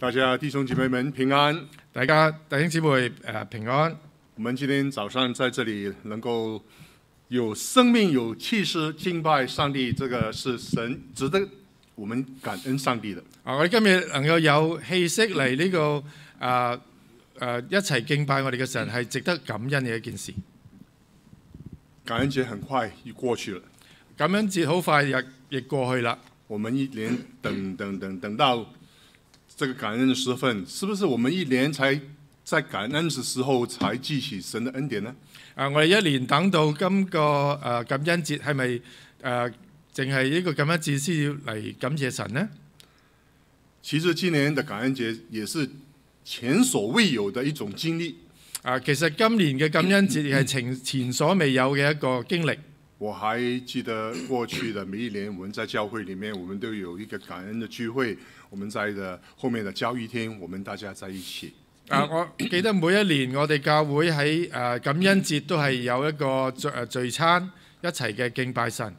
大家弟兄姐妹们平安。大家弟兄姊妹誒、呃平安。我们今天早上在这里能够有生命、有气势敬拜上帝，这个是神值得我们感恩上帝的。啊！我哋今日能夠有氣息嚟呢、個啊啊一齊敬拜我哋嘅神，係值得感恩嘅一件事。感恩节很快就过去了，感恩節好快日亦過去啦。我們一連等等等等到這個感恩的時分，是不是我们一年才在感恩的时候才记起神的恩典呢？啊！我哋一年等到今個誒、呃感恩節，係咪誒淨係呢個感恩節先要嚟感謝神呢？其實今年的感恩節也是前所未有的一種經歷。啊！其實今年嘅感恩節亦係前 前所未有嘅一個經歷。我還記得過去的每一年，我們在教會裡面，我們都有一個感恩的聚會。我們在的後面的交易廳，我們大家在一起。啊！我記得每一年我哋教會喺誒、呃感恩節都係有一個聚誒聚餐，一齊嘅敬拜神。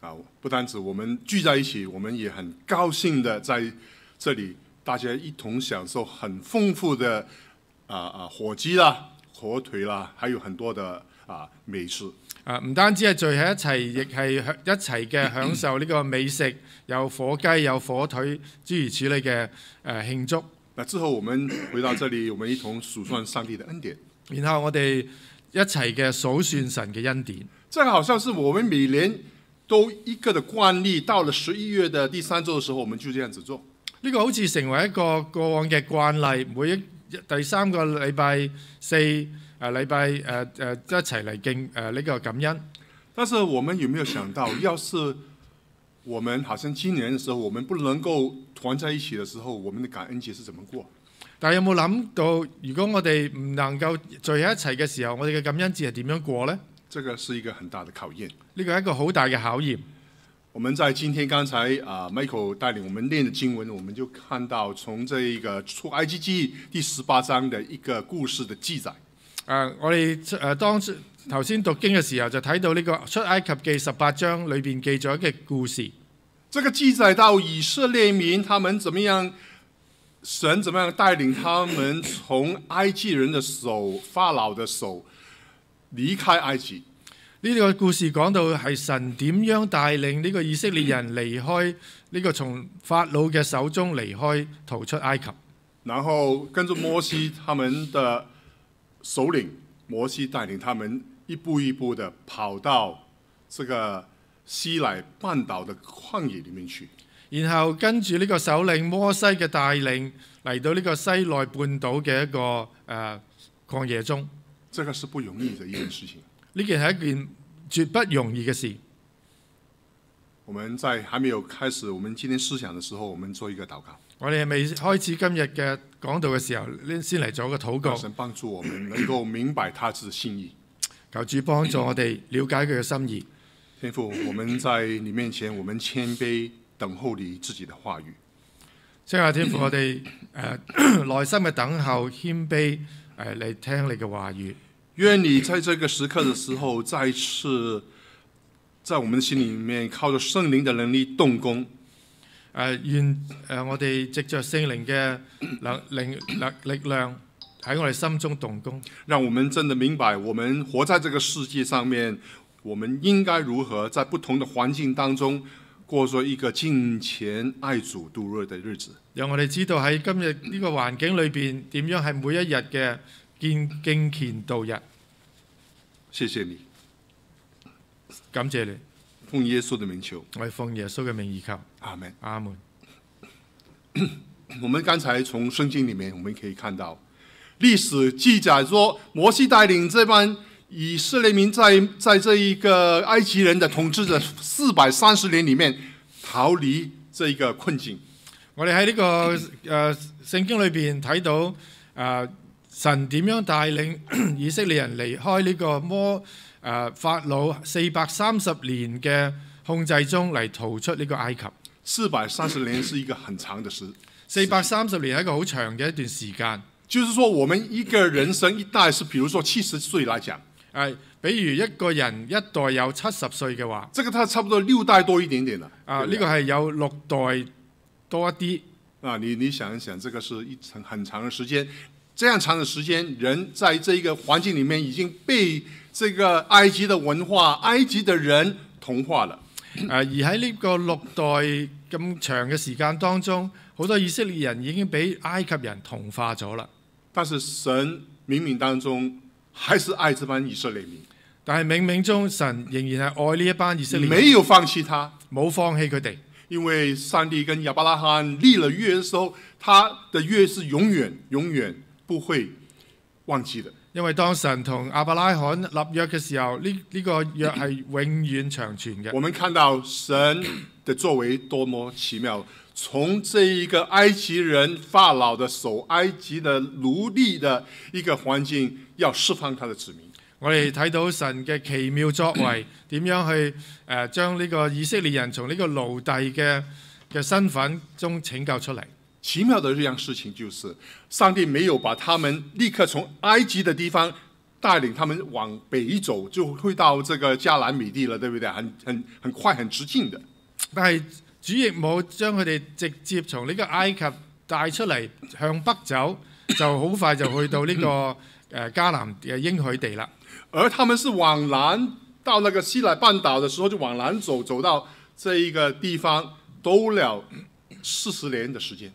啊，不單止我們聚在一起，我們也很高興的在這裡，大家一同享受很豐富的啊啊火雞啦、火腿啦，還有很多的啊美食。啊，唔單止係聚喺一齊，亦係享一齊嘅享受呢個美食，有火雞、有火腿，諸如此類嘅誒慶祝。那之後，我們回到這裡，我們一同數算上帝的恩典。然後我哋一齊嘅數算神嘅恩典。這個好像是我們每年都一個的慣例，到了十一月的第三週的時候，我們就這樣子做。呢個好似成為一個過往嘅慣例，每一第三個禮拜四誒禮拜誒誒一齊嚟敬誒呢個感恩。但是我們有沒有想到，要是我們好像今年的時候，我們不能夠團在一起的時候，我們的感恩節是怎麼過？但係有冇諗到，如果我哋唔能夠聚喺一齊嘅時候，我哋嘅感恩節係點樣過呢？這個是一個很大的考驗。呢個係一個好大嘅考驗。我們在今天剛才啊，Michael 帶領我們念的經文，我們就看到從這一個出埃及記第十八章的一個故事的記載。誒、我哋誒、當初頭先讀經嘅時候，就睇到呢個出埃及記十八章裏邊記咗嘅故事。這個記載到以色列民他們怎麼樣，神怎麼樣帶領他們從埃及人的手、法老的手離開埃及。呢個故事講到係神點樣帶領呢個以色列人離開呢個從法老嘅手中離開，逃出埃及。然後跟住摩西他們的首领，摩西带领他们一步一步的跑到这个西乃半岛的旷野里面去。然后跟住呢个首领摩西嘅带领嚟到呢个西奈半岛嘅一个诶、呃、曠野中，这个是不容易的一件事情。呢件系一件绝不容易嘅事。我们在还没有开始我们今天思想嘅时候，我们做一个祷告，我哋係未開始今日嘅講道嘅時候，呢先嚟做個禱求告，神幫助我們能夠明白他嘅心意。求主幫助我哋了解佢嘅心意。天父，我們在你面前，我們謙卑等候你自己的話語。親愛的天父，我哋誒內心嘅等候謙卑誒嚟聽你嘅話語。願你在這個時刻嘅時候，再次在我們的心裡面靠着聖靈的能力動工，誒願誒我哋藉着聖靈嘅能靈能力量喺我哋心中動工，讓我們真的明白，我們活在這個世界上面，我們應該如何在不同的環境當中過着一個敬虔愛主度日的日子。讓我哋知道喺今日呢個環境裏邊點樣係每一日嘅敬敬虔度日。謝謝你，感謝你，奉耶穌的名求，我係奉耶穌嘅名而求，阿門。阿門。我們剛才從聖經裡面我們可以看到，歷史記載說，摩西帶領這班以色列民在在這一個埃及人的統治的四百三十年裡面逃離這一個困境。我哋喺呢個誒、呃、聖經裏邊睇到誒、呃神點樣帶領 以色列人離開呢個摩誒、呃法老四百三十年嘅控制中嚟逃出呢個埃及。四百三十年是一個很長嘅時，四百三十年係一個好長嘅一段時間。就是說我們一個人生一代是，比如說七十歲來講，誒、呃比如一個人一代有七十歲嘅話，這個他差不多六代多一點點啦。啊、呢、個係有六代多一啲。啊，你你想一想，这个是一长很長嘅時間，這樣長嘅時間，人在這個環境裡面已經被這個埃及的文化、埃及的人同化了。誒 而喺呢個六代咁長嘅時間當中，好多以色列人已經俾埃及人同化咗啦。但是神冥冥當中還是愛這班以色列民，但係冥冥中神仍然係愛呢一班以色列人，沒有放棄他，冇放棄佢哋。因為上帝跟亞伯拉罕立了約的時候，他的約是永遠、永遠不會忘記的。因為當神同亞伯拉罕立約嘅時候，呢呢、呢個約係永遠長存嘅。我們看到神的作為多麼奇妙，從這一個埃及人法老的守埃及的奴隸的一個環境，要釋放他的子民。我哋睇到神嘅奇妙作為，點樣去誒、呃、將呢個以色列人從呢個奴隸嘅嘅身份中拯救出嚟。奇妙的这样事情就是，上帝没有把他们立刻从埃及的地方带领他们往北走，就会到这个迦南美地了，对不对？很很很快很直径的。但系主亦冇将佢哋直接从呢个埃及带出嚟向北走，就好快就去到呢、這個誒、呃、迦南嘅應許地啦。而他们是往南到那个西奈半岛的时候，就往南走，走到这一个地方，都了四十年的時間。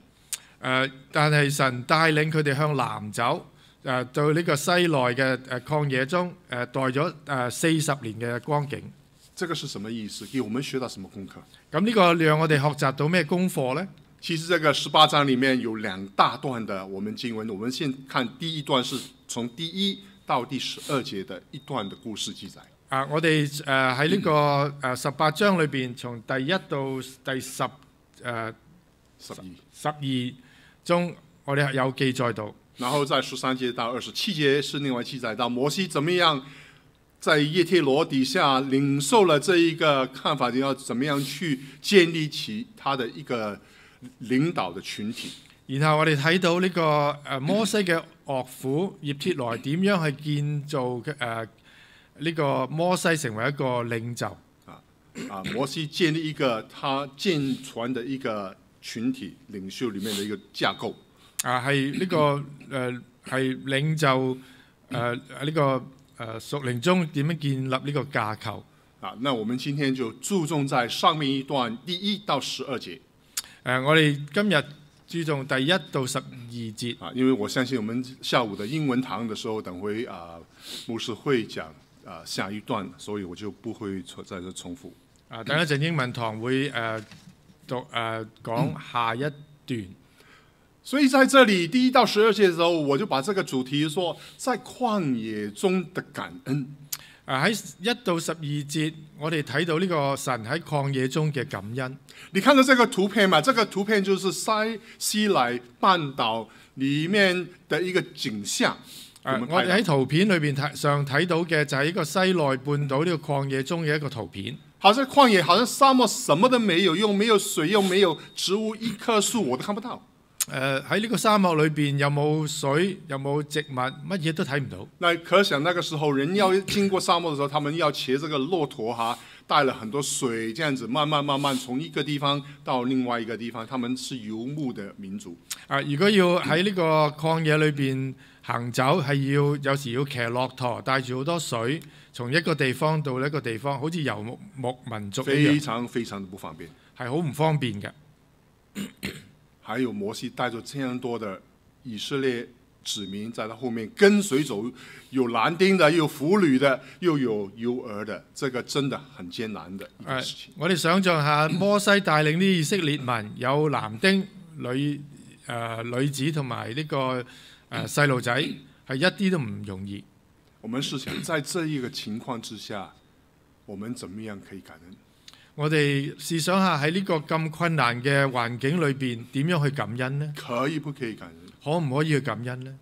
誒、呃，但係神帶領佢哋向南走，誒、呃、到呢個西奈嘅誒曠野中，誒、呃、待咗誒四十年嘅光景。這個是什麼意思？給我們學到什麼功課？咁呢個讓我哋學習到咩功課呢？其實這個十八章裡面有兩大段的我們經文，我們先看第一段，是從第一到第十二節的一段的故事記載。啊，我哋誒喺呢個誒十八章裏邊，從第一到第十誒、呃、十二十二。中我哋有记载到，然后在十三節到二十七節是另外记载到摩西怎么样在葉忒羅底下領受了这一个看法，要怎么样去建立起他的一个领导的群体。然后我哋睇到呢個誒摩西嘅岳父葉忒羅點樣去建造嘅誒呢个摩西成为一个领袖啊啊！摩西建立一个他建傳的一個。群體領袖裡面的一個架構啊，係呢、這個誒係、呃、領袖誒呢、呃這個誒屬靈中點樣建立呢個架構啊？那我們今天就注重在上面一段第一到十二節。誒、呃，我哋今日注重第一到十二節啊，因為我相信我們下午的英文堂的時候，等會啊牧師會講啊下一段，所以我就不會再再重複。啊，等一陣英文堂會誒。呃讀誒、呃、講下一段、嗯，所以在这里第一到十二节嘅时候，我就把这个主题说，在旷野中的感恩。啊喺一到十二節，我哋睇到呢個神喺曠野中嘅感恩。你看到這個圖片嘛？這個圖片就是西西奈半島裡面的一個景象。我哋喺圖片裏邊睇上睇到嘅就係一個西奈半島呢個曠野中嘅一個圖片。好像旷野，好像沙漠，什麼都沒有，又沒有水，又沒有植物，一棵樹我都看不到。誒喺呢個沙漠裏邊，有冇水，有冇植物，乜嘢都睇唔到。那可想那個時候，人要經過沙漠的時候，他們要騎這個駱駝哈，帶了很多水，這樣子慢慢慢慢從一個地方到另外一個地方，他們是游牧的民族。啊，如果要喺呢個曠野裏邊行走，係要有時要騎駱駝，帶住好多水。從一個地方到一個地方，好似遊牧民族一樣，非常非常的不方便，係好唔方便嘅。還有摩西帶着這樣多的以色列子民在他後面跟隨走，有男丁的，又有婦女的，又有幼兒的，這個真的很艱難的一件事情。我哋想象下，摩西帶領啲以色列民，有男丁、女誒、呃、女子同埋呢個誒細路仔，係、呃、一啲都唔容易。我們試想，在這一個情況之下，我們怎麼樣可以感恩？我哋試想下喺呢個咁困難嘅環境裏邊，點樣去感恩呢？可以不可以感恩？可唔可以去感恩呢？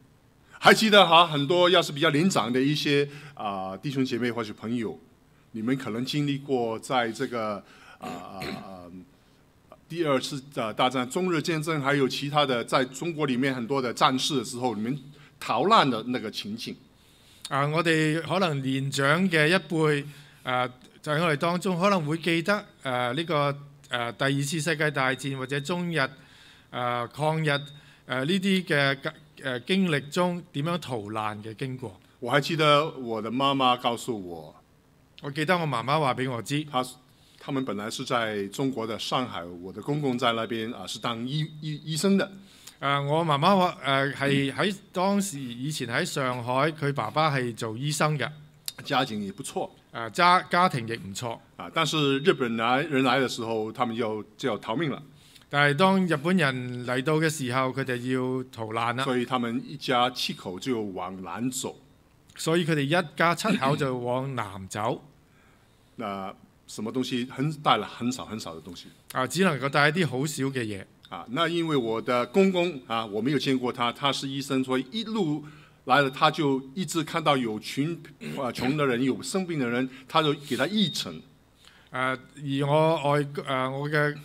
還記得哈，很多要是比較年長的一些啊、呃、弟兄姐妹或者朋友，你們可能經歷過在這個啊啊、呃、第二次的大戰、中日戰爭，還有其他的在中國裏面很多的戰事的時候，你們逃難的那個情景。啊！我哋可能年長嘅一輩，誒、啊、就喺、我哋當中可能會記得誒呢、啊這個誒、啊、第二次世界大戰或者中日誒誒抗日誒呢啲嘅誒經歷中點樣逃難嘅經過。我還記得我的媽媽告訴我，我記得我媽媽話俾我知，她他们本来是在中國的上海，我的公公在那邊啊是當醫醫醫生的。誒、呃我媽媽話誒係喺當時以前喺上海，佢爸爸係做醫生嘅，家境也不錯家家庭亦唔錯。啊，但是日本來人來的時候，他們就就要逃命了，但係當日本人嚟到嘅時候，佢哋要逃難啦，所以他們一家七口就往南走。所以佢哋一家七口就往南走，那什么东西很带了很少很少的东西啊，只能夠帶一啲好少嘅嘢。啊。那因為我的公公啊，我沒有見過他，他是醫生，所以一路來了，他就一直看到有群 啊窮的人，有生病的人，他就給他譯成。誒、而我外誒、我嘅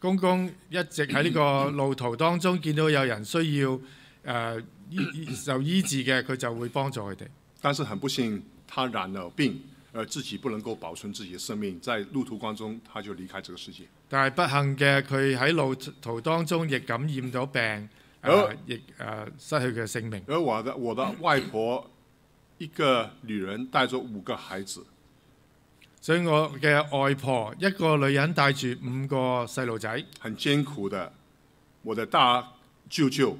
公公一直喺呢個 路途當中見到有人需要 誒、醫醫受醫治嘅，佢就會幫助佢哋。但是很不幸，他染了病，而自己不能够保存自己的生命，在路途当中他就离开这个世界。但係不幸嘅，佢喺路途当中亦感染咗病，而、亦誒、失去佢嘅性命。而我的我的外婆，一个女人带着五个孩子，所以我嘅外婆一个女人带住五个细路仔，很艰苦的。我的大舅舅，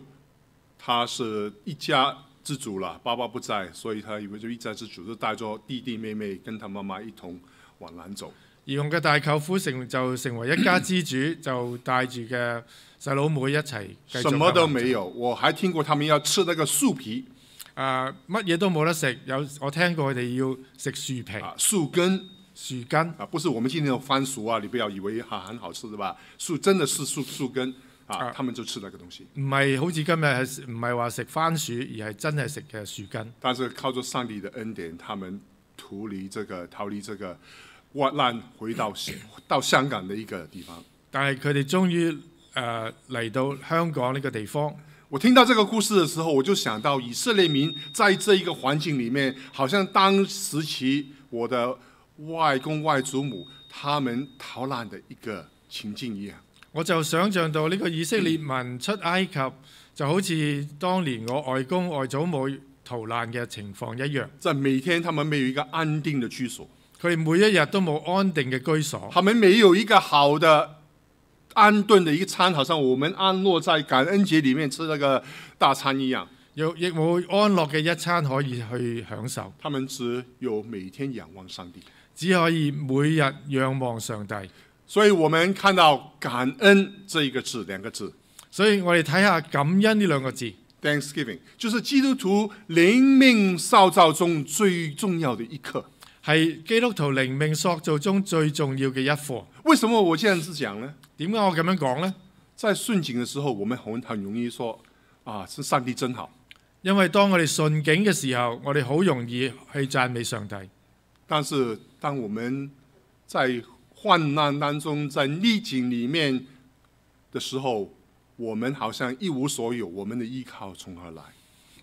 他是一家之主了，爸爸不在，所以他以為就一家之主，就帶着弟弟妹妹跟他媽媽一同往南走。而我嘅大舅父成就成為一家之主，就帶住嘅細佬妹一齊什麼都向南沒有，我還聽過他們要吃那個樹皮。啊乜嘢都冇得食，有我聽過佢哋要食樹皮、啊，樹根。樹根，啊，不是我們今天的番薯啊，你不要以為哈很好吃，對吧？樹真的是樹樹根啊啊，他们就吃那个东西。唔系好似今日係唔系话食番薯，而系真系食嘅树根。但是靠着上帝的恩典，他们逃离这个逃離這個患難，回到 到香港的一个地方。但系佢哋終於誒嚟到香港呢个地方。我听到这个故事的时候，我就想到以色列民在这一个环境里面，好像当时期我的外公外祖母他们逃难的一个情境一樣。我就想像到呢個以色列民出埃及，就好似當年我外公外祖母逃難嘅情況一樣。在每天，他們沒有一個安定的居所，佢哋每一日都冇安定嘅居所，他們沒有一個好的安頓的一個餐，好像我們安樂在感恩節裡面吃那個大餐一樣。又亦冇安樂嘅一餐可以去享受，他們只有每天仰望上帝。只可以每日仰望上帝。所以我们看到感恩这一个字，两个字所以我哋睇下感恩呢兩個字，，Thanksgiving，就是基督徒靈命塑造中最重要的一課。係基督徒靈命塑造中最重要嘅一課。為什麼我這樣子講呢？點解我咁樣講呢？在順境嘅時候，我們很很容易說啊，是上帝真好。因為當我哋順境嘅時候，我哋好容易去讚美上帝。但是當我們在患难當中，在逆境裡面的時候，我們好像一無所有，我們的依靠從何來？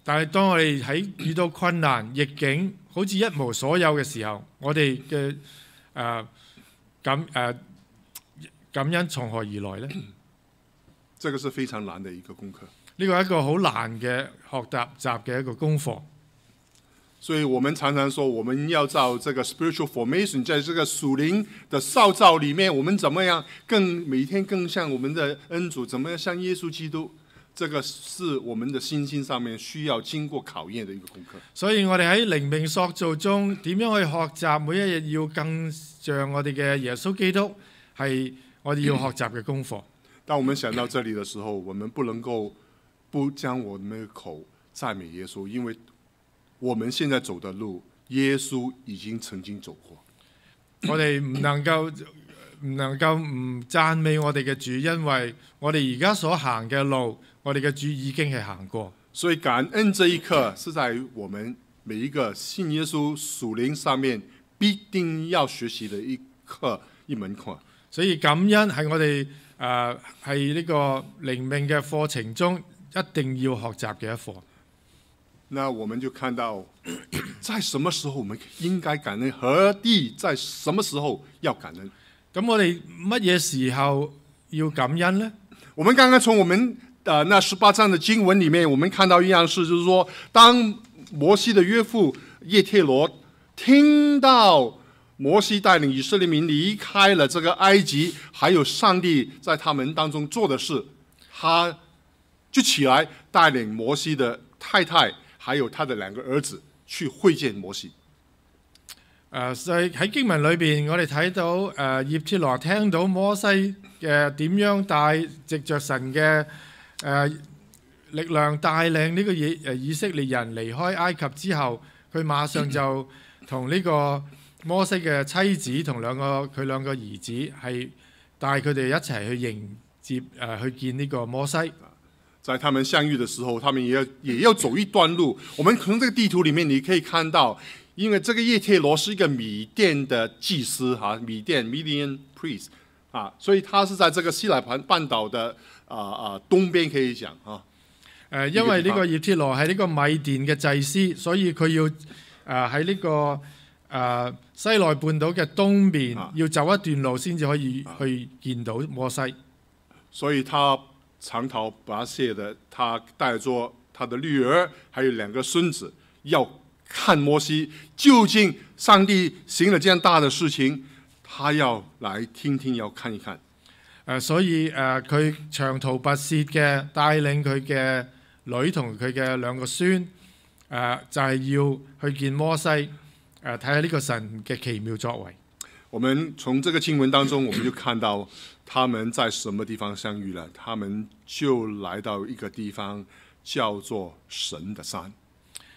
但係當我哋喺遇到困難逆境，好似一無所有嘅時候，我哋嘅誒感誒、呃感恩從何而來呢？這個是非常難的一個功課。呢個係一個好難嘅學習習嘅一個功課。所以我们常常说，我们要造这个 spiritual formation，在这个属灵的塑造里面，我们怎么样更每天更像我们的恩主，怎么样像耶稣基督？这個是我們的信心上面需要經過考驗的一個功課。所以我哋喺靈命塑造中點樣去學習，每一日要更像我哋嘅耶穌基督，係我哋要學習嘅功課。當我們想到這裡的時候，我們不能夠不將我們的口讚美耶穌，因為我們現在走的路，耶穌已經曾經走過。我哋唔能夠唔能夠唔讚美我哋嘅主，因為我哋而家所行嘅路，我哋嘅主已經係行過。所以感恩這一刻是在我們每一個信耶穌屬靈上面必定要學習的一課一門課。所以感恩係我哋誒係呢個靈命嘅課程中一定要學習嘅一課。那我们就看到，在什么时候我们应该感恩，何地在什么时候要感恩？咁我哋乜嘢时候要感恩呢？我们刚刚从我们呃那十八章的经文里面，我们看到一样事，就是说，当摩西的岳父叶忒罗听到摩西带领以色列民离开了这个埃及，还有上帝在他们当中做的事，他就起来带领摩西的太太，还有他的兩個兒子去會見摩西。誒喺喺經文裏邊，我哋睇到誒葉鐵羅聽到摩西嘅點樣帶藉着神嘅誒力量帶領呢個以誒以色列人離開埃及之後，佢馬上就 同呢個摩西嘅妻子同兩個佢兩個兒子係帶佢哋一齊去迎接誒去見呢個摩西。在他們相遇的時候，他們也要也要走一段路。我們從這個地圖裡面你可以看到，因為這個葉忒羅是一個米甸的祭司哈，米甸 （Median priest 啊，所以他是在這個西奈半半島的啊啊東邊可以講啊。誒，因為呢個葉鐵羅係呢個米甸嘅祭司，所以佢要誒喺呢個誒、呃、西奈半島嘅東邊、啊、要走一段路先至可以去見到摩西。所以他長途跋涉的，他带着他的女儿还有两个孙子，要看摩西究竟上帝行了這樣大的事情，他要来听听，要看一看。誒、呃，所以誒，佢、呃、長途跋涉嘅，帶領佢嘅女同佢嘅兩個孫，誒、呃，就係、是、要去見摩西，睇下呢個神嘅奇妙作為。我們從這個經文當中，我們就看到。他们在什么地方相遇了？他们就来到一个地方，叫做神的山。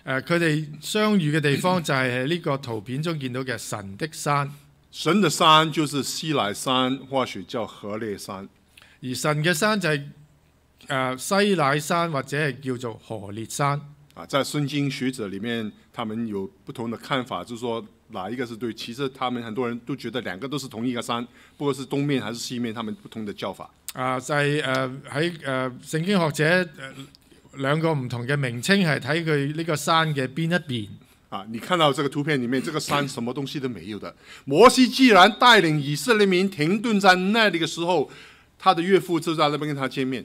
誒，佢哋相遇嘅地方 就係喺呢个图片中见到嘅神的山。神的山就是西乃山，或许叫何烈山。而神嘅山就係誒西乃山，或者系叫做何烈山。啊，在圣经学者里面，他们有不同的看法，就是说。哪一个是对？其实他们很多人都觉得两个都是同一个山，不过是东面还是西面，他们不同的叫法。啊，就係誒喺誒聖經學者誒、呃、兩個唔同嘅名稱係睇佢呢個山嘅邊一邊。啊，你看到這個圖片里面，這個山什麼東西都沒有的。摩西既然帶領以色列民停頓在那裏嘅時候，他的岳父就在那邊跟他見面。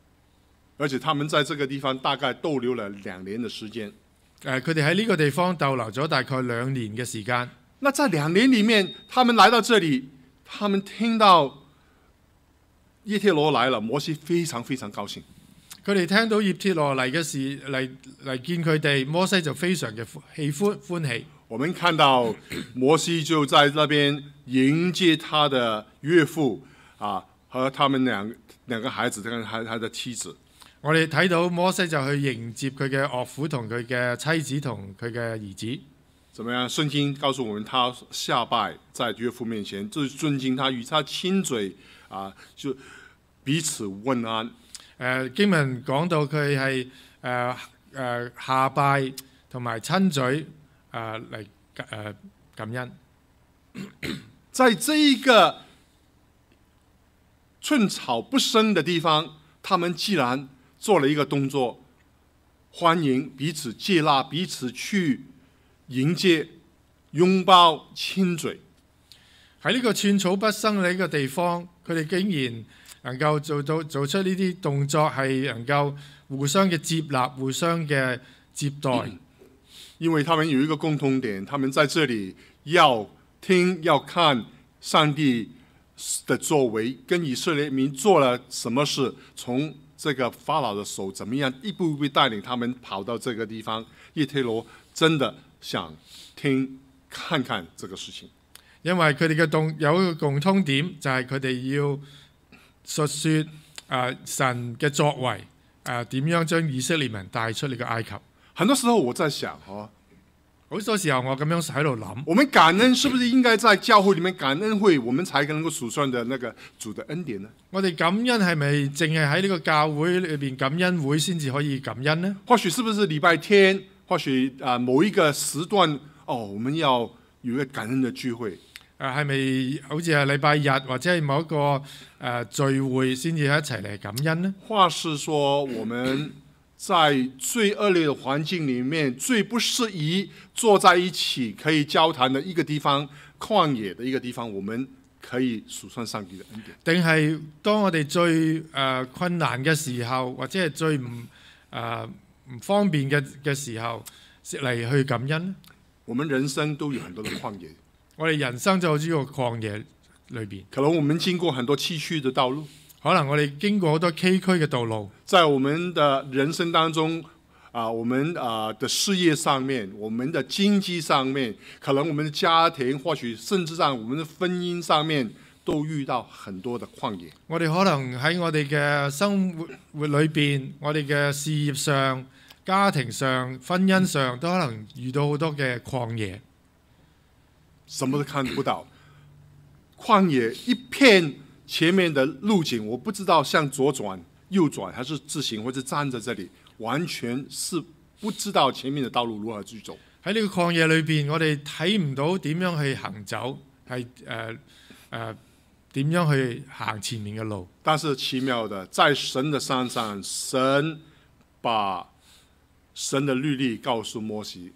而且他们在这个地方大概逗留了两年的時間。誒，佢哋喺呢个地方逗留咗大概两年嘅时间。那在两年里面，他们来到这里，他们听到葉忒羅來了，摩西非常非常高兴。佢哋听到葉忒羅嚟嘅時嚟嚟见佢哋，摩西就非常嘅喜欢欢喜。我们看到摩西就在那边迎接他的岳父啊，和他们两两个孩子，跟他他的妻子。我哋睇到摩西就去迎接佢嘅岳父同佢嘅妻子同佢嘅儿子。怎麼樣？聖經告訴我們，他下拜在岳父面前，就是尊敬他，與他親嘴啊，就彼此問安。誒、呃、經文講到佢係誒誒下拜同埋親嘴誒嚟誒感恩。在這一個寸草不生的地方，他們既然做了一个动作，欢迎彼此接纳彼此去迎接、拥抱、親嘴，喺呢个寸草不生嘅呢个地方，佢哋竟然能够做到做出呢啲动作，系能够互相嘅接纳、互相嘅接待。因为他们有一个共同点，他们在这里要听、要看上帝的作为，跟以色列民做了什么事，從這個法老的手，怎么样一步一步带领他们跑到这个地方。叶忒罗真的。想听看看这個事情，因為佢哋嘅共有一個共通點，就係佢哋要述說啊、呃、神嘅作為啊點、呃、樣將以色列人帶出呢個埃及。很多時候我在想，嗬，好多時候我咁樣喺度諗，我们感恩是不是应该在教会里面感恩会，我们才能够数算的那个主的恩典呢？我哋感恩係咪淨係喺呢個教會裏邊感恩會先至可以感恩呢？或许是不是礼拜天？或许啊、某一个时段哦，我们要有一个感恩的聚会。誒係咪好似係禮拜日或者係某一個誒、呃聚會先至一齊嚟感恩呢？话是说，我们在最恶劣的环境里面，最不适宜坐在一起可以交谈的一个地方，旷野的一个地方，我们可以數算上帝的恩典。定系当我哋最诶、呃困难嘅时候，或者系最唔诶唔方便嘅嘅时候嚟去感恩？我们人生都有很多的旷野，我哋人生就好似个旷野里边，可能我们经过很多崎岖的道路，可能我哋經過好多崎嶇嘅道路。在我們的人生當中，啊、我們啊、的事業上面，我們的經濟上面，可能我們的家庭，或許甚至上我們的婚姻上面，都遇到很多的曠野。我哋可能喺我哋嘅生活活裏邊，我哋嘅事業上、家庭上、婚姻上，都可能遇到好多嘅曠野。什麼都看不到，曠野一片前面的路径，我不知道向左转、右转还是自行，或者站在这里，完全是不知道前面的道路如何去走。喺呢个旷野里边，我哋睇唔到点样去行走，系诶诶点样去行前面嘅路。但是奇妙的，在神的山上，神把神的律例告诉摩西，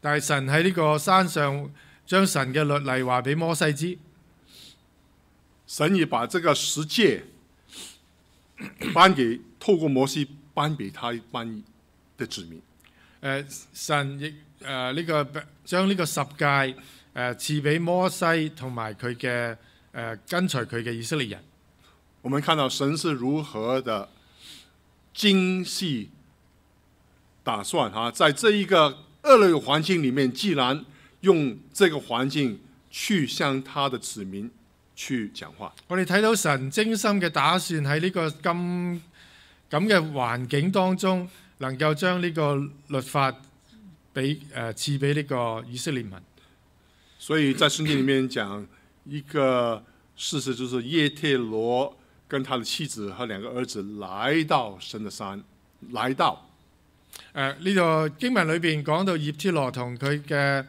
但係神喺呢个山上将神嘅律例话俾摩西知，神也把这个十诫颁给透过摩西颁给他颁的子民。誒、神亦诶呢个将呢个十誡誒、賜俾摩西同埋佢嘅诶跟随佢嘅以色列人。我们看到神是如何的精细打算哈，在这一个恶劣环境里面，既然用这个环境去向他的子民去講話，我哋睇到神精心嘅打算喺呢個咁咁嘅環境當中，能夠將呢個律法俾誒賜俾呢個以色列民。所以在聖經裡面講一個事實，就是耶鐵羅跟他的妻子和兩個兒子來到神的山，來到誒呢個經文裏邊講到葉鐵羅同佢嘅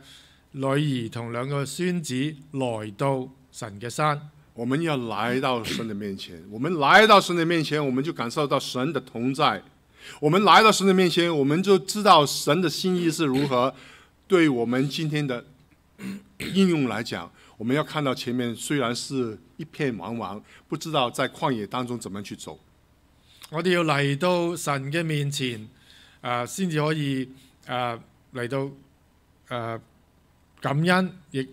女兒同兩個孫子來到神嘅山。我们要来到神的面前，我们来到神的面前，我们就感受到神的同在。我们来到神的面前，我们就知道神的心意是如何。对我们今天的应用来讲，我们要看到前面虽然是一片茫茫，不知道在旷野当中怎么去走。我哋要嚟到神嘅面前，誒先至可以誒嚟、到誒、呃感恩，亦亦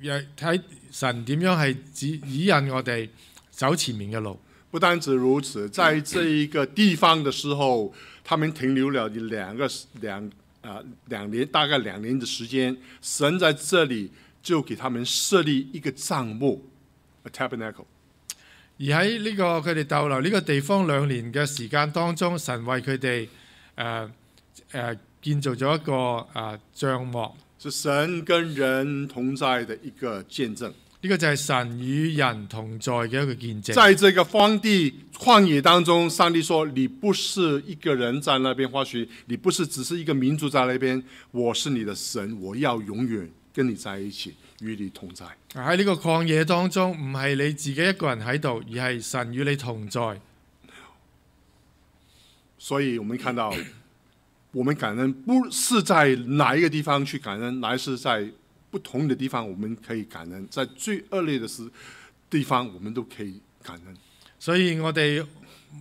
睇神点样系指指引我哋走前面嘅路。不单止如此，在这一个地方的时候，他们停留了两个两啊兩年，大概两年的时间。神在这里就给他们设立一個帳幕，a tabernacle。而喺呢、个佢哋逗留呢个地方两年嘅时间当中，神为佢哋誒誒建造咗一個誒、呃、帳幕。是神跟人同在的一个见证。呢、个就系神与人同在嘅一个见证。在这个荒地旷野当中，上帝说：“你不是一个人在那边，或許你不是只是一个民族在那边，我是你的神，我要永远跟你在一起，与你同在。”喺呢个旷野当中，唔系你自己一个人喺度，而系神与你同在。所以我们看到，我们感恩不是在哪一个地方去感恩，而是在不同的地方我们可以感恩，在最恶劣的時地方，我們都可以感恩。所以我哋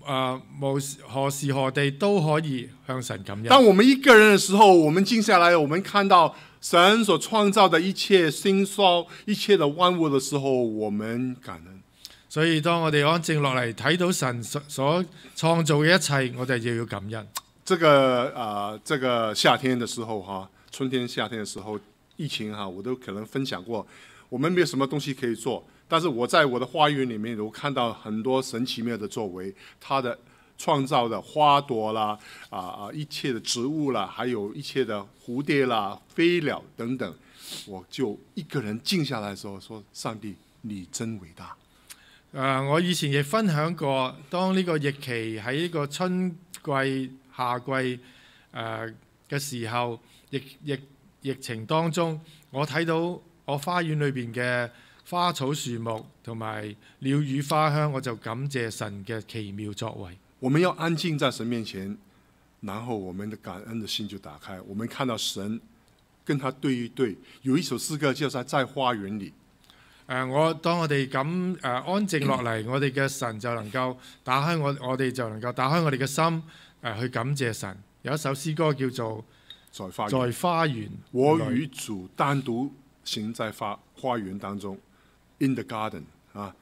啊、呃、無時何時何地都可以向神感恩。當我們一個人的時候，我們靜下來，我們看到神所創造的一切星宿、一切的萬物的時候，我們感恩。所以當我哋安靜落嚟睇到神所所創造嘅一切，我哋就要感恩。這個啊、呃，這個夏天的時候哈，春天、夏天的時候，疫情哈，我都可能分享過。我們沒有什麼東西可以做，但是我在我的花園裡面，我看到很多神奇妙的作為。它的创造的花朵啦，啊啊，一切的植物啦，还有一切的蝴蝶啦、飞鸟等等，我就一个人静下来的时候说：“上帝，你真伟大。”啊、我以前亦分享過，當呢個疫期喺呢個春季、夏季誒嘅、時候，疫疫疫情當中，我睇到我花園裏邊嘅花草樹木同埋鳥語花香，我就感謝神嘅奇妙作為。我們要安靜在神面前，然後我們的感恩的心就打開，我們看到神跟他對一對。有一首詩歌叫做《在花園裡》。誒、我當我哋咁誒安靜落嚟，我哋嘅神就能夠打開我，我哋就能夠打開我哋嘅心誒、去感謝神。有一首詩歌叫做在花《在園，花園》，我與主單獨行在花花園當中，in the garden 啊，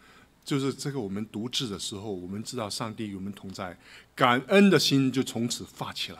就是這個我們獨自的時候，我們知道上帝與我們同在，感恩的心就從此發起來。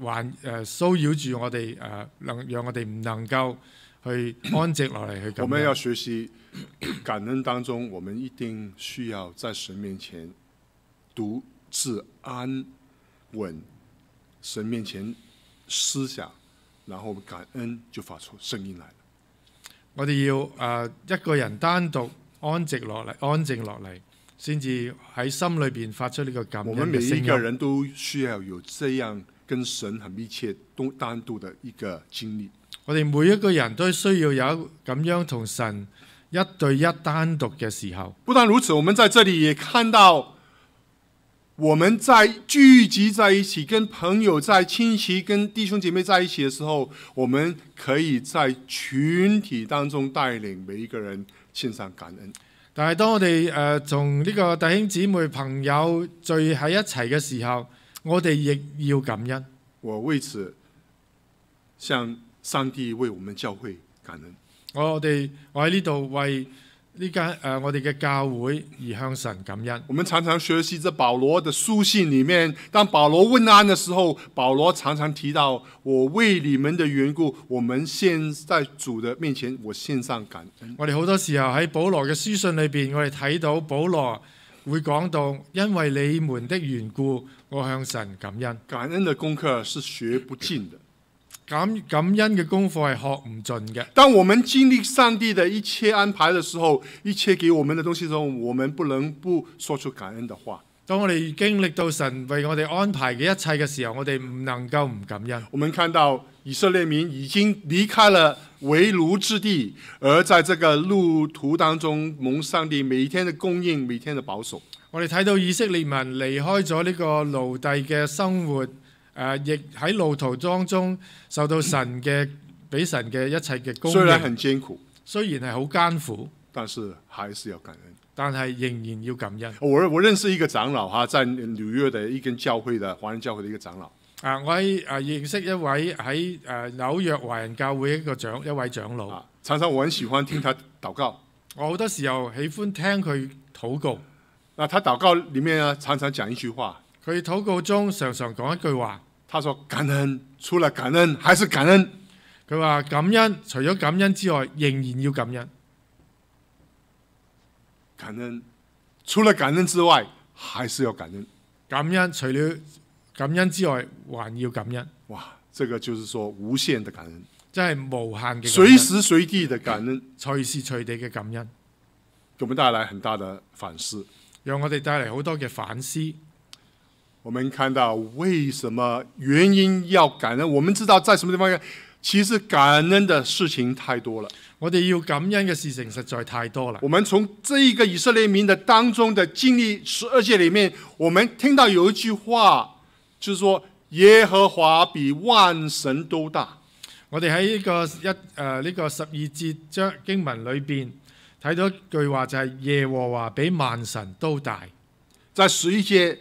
環誒、呃、騷擾住我哋誒、呃能讓我哋唔能夠去安靜落嚟去。我們要學習感恩當中，我們一定需要在神面前獨自安穩，神面前思想，然後感恩就發出聲音來了。我哋要誒、呃一個人單獨安靜落嚟，安靜落嚟，先至喺心裏邊發出呢個感我們每恩嘅聲音。一個人都需要有這樣跟神很密切、都单独的一个经历。我哋每一个人都需要有咁样同神一对一单独嘅时候。不但如此，我们在这里也看到，我们在聚集在一起，跟朋友、在親戚、跟弟兄姐妹在一起的时候，我们可以在群体当中带领每一个人献上感恩。但系当我哋誒同呢个弟兄姊妹朋友聚喺一齐嘅时候，我哋亦要感恩。我为此向上帝为我们教会感恩。我哋我喺呢度为呢间诶我哋嘅教会而向神感恩。我们常常學習這保罗的书信里面，当保羅問安的时候，保罗常常提到：我为你们的缘故，我们现在主的面前，我獻上感恩。我哋好多时候喺保罗嘅书信里边，我哋睇到保罗会讲到，因为你们的缘故，我向神感恩。感恩的功课是学不尽的。感感恩嘅功課係學唔尽嘅。当我们经历上帝的一切安排的时候，一切给我们的东西的時候，我们不能不说出感恩的话。当我哋经历到神为我哋安排嘅一切嘅时候，我哋唔能够唔感恩。我们看到以色列民已经离开了围炉之地，而在这个路途当中，蒙上帝每一天的供应，每天的保守。我哋睇到以色列民離開咗呢個奴隸嘅生活，誒、亦喺路途當中受到神嘅俾神嘅一切嘅供雖然。很艱苦，雖然係好艱苦，但是還是要感恩。但係仍然要感恩。我我認識一個長老哈，在紐約的一間教會的華人教會的一個長老，啊，我喺啊認識一位喺誒紐約華人教會一個長一位長老，啊，常常我很喜歡聽他禱告。我好多時候喜歡聽佢禱告。那他祷告里面呢，常常讲一句话，佢祷告中常常讲一句话，他说：感恩，除了感恩还是感恩。佢话感恩除咗感恩之外，仍然要感恩。感恩，除了感恩之外，还是要感恩。感恩除了感恩之外，还要感恩，哇，这个就是说无限的感恩，真系无限嘅感隨恩，時隨地的感恩，随时随地嘅感恩，给我们带来很大的反思。讓我哋帶嚟好多嘅反思。我們看到為什麼原因要感恩，我們知道在什麼地方，其實感恩的事情太多了。我哋要感恩嘅事情實在太多了。我們從這一個以色列民的當中的經歷十二節裡面，我們聽到有一句話，就是說耶和華比萬神都大。我哋喺呢個一誒呢、個十二節章經文裏邊睇到一句話，就係耶和華比萬神都大。在十一節，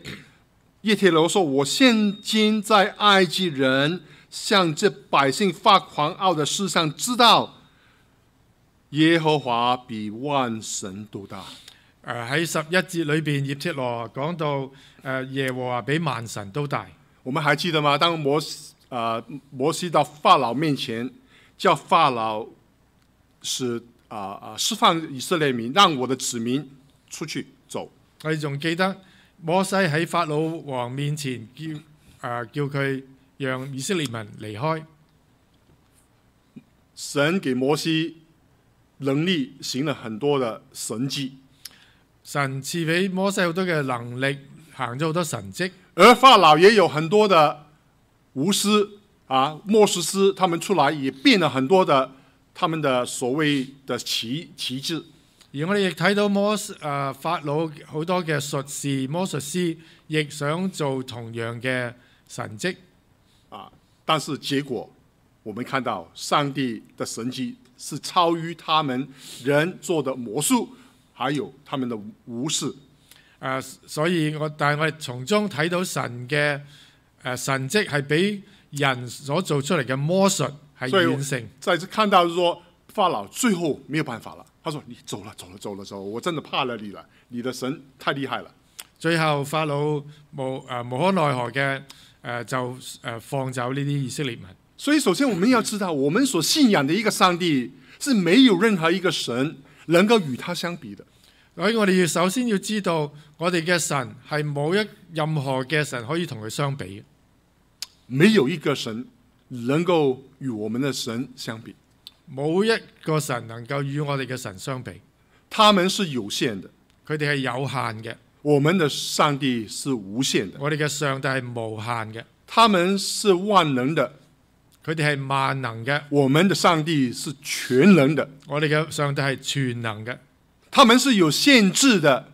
耶鐵羅說：“我現今在埃及人向这百姓发狂傲的事上知道，耶和華比萬神都大。誒喺十一節裏邊，葉鐵羅講到誒、耶和華比萬神都大。我们还记得吗？当摩西啊、摩西到法老面前，叫法老使啊啊、释放以色列民，让我的子民出去走。我哋仲记得摩西喺法老王面前叫啊、叫佢让以色列民离开。神给摩西能力，行了很多的神迹，神赐俾摩西好多嘅能力，行咗好多神迹。而法老也有很多的巫師啊、末世師，他们出来也变了很多的他們的所謂的旗旗幟。而我哋亦睇到摩誒、呃法老好多嘅術士、魔術師，亦想做同樣嘅神蹟。啊，但是结果我们看到上帝的神迹是超于他们人做的魔术，还有他们的无视。誒、呃所以我但係我哋從中睇到神嘅誒、呃神蹟係比人所做出嚟嘅魔術係所以再次。看到说法老最后没有办法了，他说：“你走了，走了，走了，走了，我真的怕了你了，你的神太厉害了。最后法老無誒、呃、無可奈何嘅誒、呃就誒、呃放走呢啲以色列民。”所以，首先我们要知道，我们所信仰的一个上帝是没有任何一个神能够与他相比的。所以我哋要首先要知道，我哋嘅神系冇一任何嘅神可以同佢相比嘅。沒有一个神能够与我们的神相比，冇一個神能夠與我哋嘅神相比，他們是有限的，佢哋係有限嘅，我們的上帝是無限的。我哋嘅上帝係無限嘅，他們是萬能的，佢哋係萬能嘅，我們的上帝是全能的。我哋嘅上帝係全能嘅，他們是有限制的，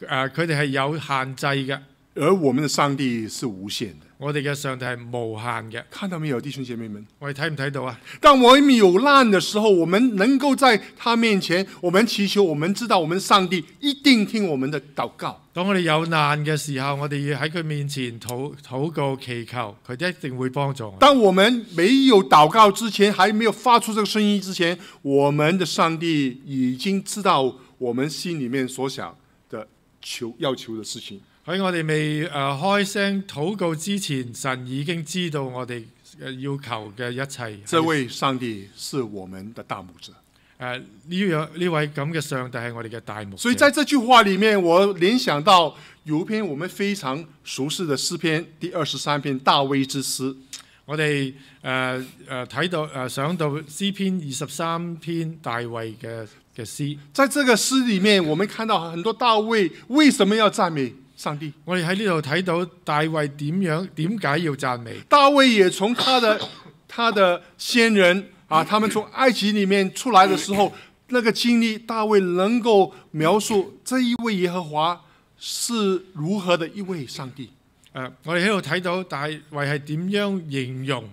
誒佢哋係有限制嘅，而我們的上帝是無限的。我哋嘅上帝係無限嘅。看到沒有，弟兄姐妹們？我哋睇唔睇到啊？當我們有難嘅時候，我們能夠在他面前，我們祈求，我們知道我們上帝一定聽我們的禱告。當我哋有難嘅時候，我哋要喺佢面前禱禱告祈求，佢一定會幫助我。當我們沒有禱告之前，還沒有發出這個聲音之前，我們的上帝已經知道我們心裡面所想的求要求的事情。喺我哋未誒、呃、開聲禱告之前，神已經知道我哋誒要求嘅一切。這位上帝是我們的大牧者。誒呢樣呢位咁嘅上帝係我哋嘅大牧者。所以在這句話裡面，我聯想到有一篇我們非常熟悉的詩篇，第二十三篇大衛之詩。我哋誒誒睇到誒、呃、想到詩篇二十三篇大衛嘅嘅詩。在這個詩裡面，我們看到很多大衛為什麼要讚美上帝？我哋喺呢度睇到大卫点样点解要赞美？大卫也从他的 他的先人啊，他们从埃及里面出来的时候，那个经历，大卫能够描述这一位耶和华是如何的一位上帝。誒、我哋喺度睇到大卫系点样形容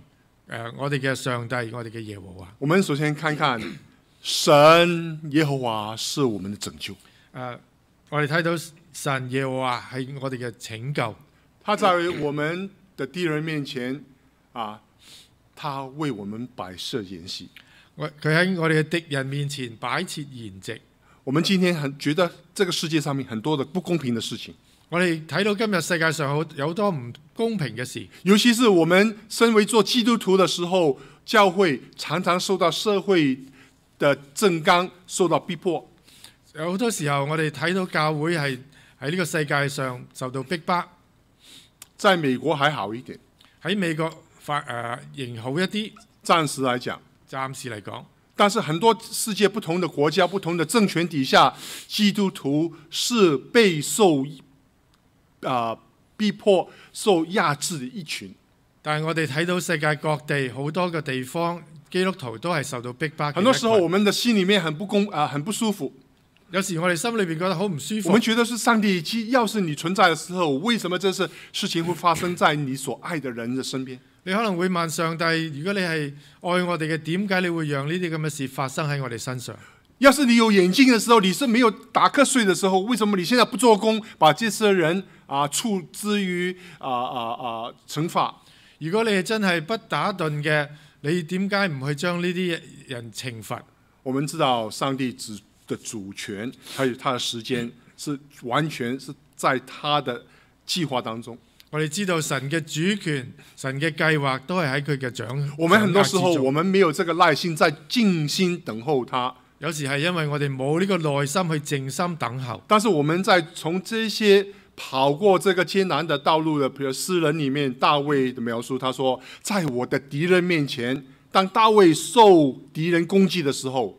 誒、我哋嘅上帝，我哋嘅耶和华。我们首先看看 神耶和华是我们的拯救，誒、我哋睇到神耶和華係我哋嘅拯救，他在我们的敌人面前啊，他为我们摆设筵席。我佢喺我哋嘅敵人面前摆设筵席。我们今天很觉得这个世界上面很多的不公平的事情，我哋睇到今日世界上好有好多唔公平嘅事，尤其是我们身为做基督徒的时候，教会常常受到社会的正剛，受到逼迫。有好多时候我哋睇到教會係喺呢個世界上受到逼迫。在美國還好一點，喺美國發誒仍好一啲，暫時來講，暫時嚟講。但是很多世界不同的國家、不同的政權底下，基督徒是備受啊、逼迫、受壓制的一群。但係我哋睇到世界各地好多嘅地方，基督徒都係受到逼迫。很多時候，我們的心裡面很不公啊、很不舒服。有时我哋心里边觉得好唔舒服我们觉得是上帝，其要是你存在的时候，为什么这些事情会发生在你所爱的人的身边？你可能會問上帝：如果你系爱我哋嘅，点解你会让呢啲咁嘅事发生喺我哋身上？要是你有眼睛嘅时候，你是没有打瞌睡的时候，为什么你现在不做工，把这些人啊处之于啊啊啊惩罚？如果你係真系不打盹嘅，你点解唔去将呢啲人惩罚？我们知道上帝主的主权，还有他的时间，是完全是在他的计划当中。我哋知道神嘅主權、神嘅計劃都係喺佢嘅掌。我们很多时候，我们没有这个耐心，在静心等候他。有時係因為我哋冇呢個耐心去靜心等候。但是我们在从这些跑过这个艰难的道路的，比如诗人里面大卫的描述，他说：在我的敌人面前，当大卫受敌人攻击的时候，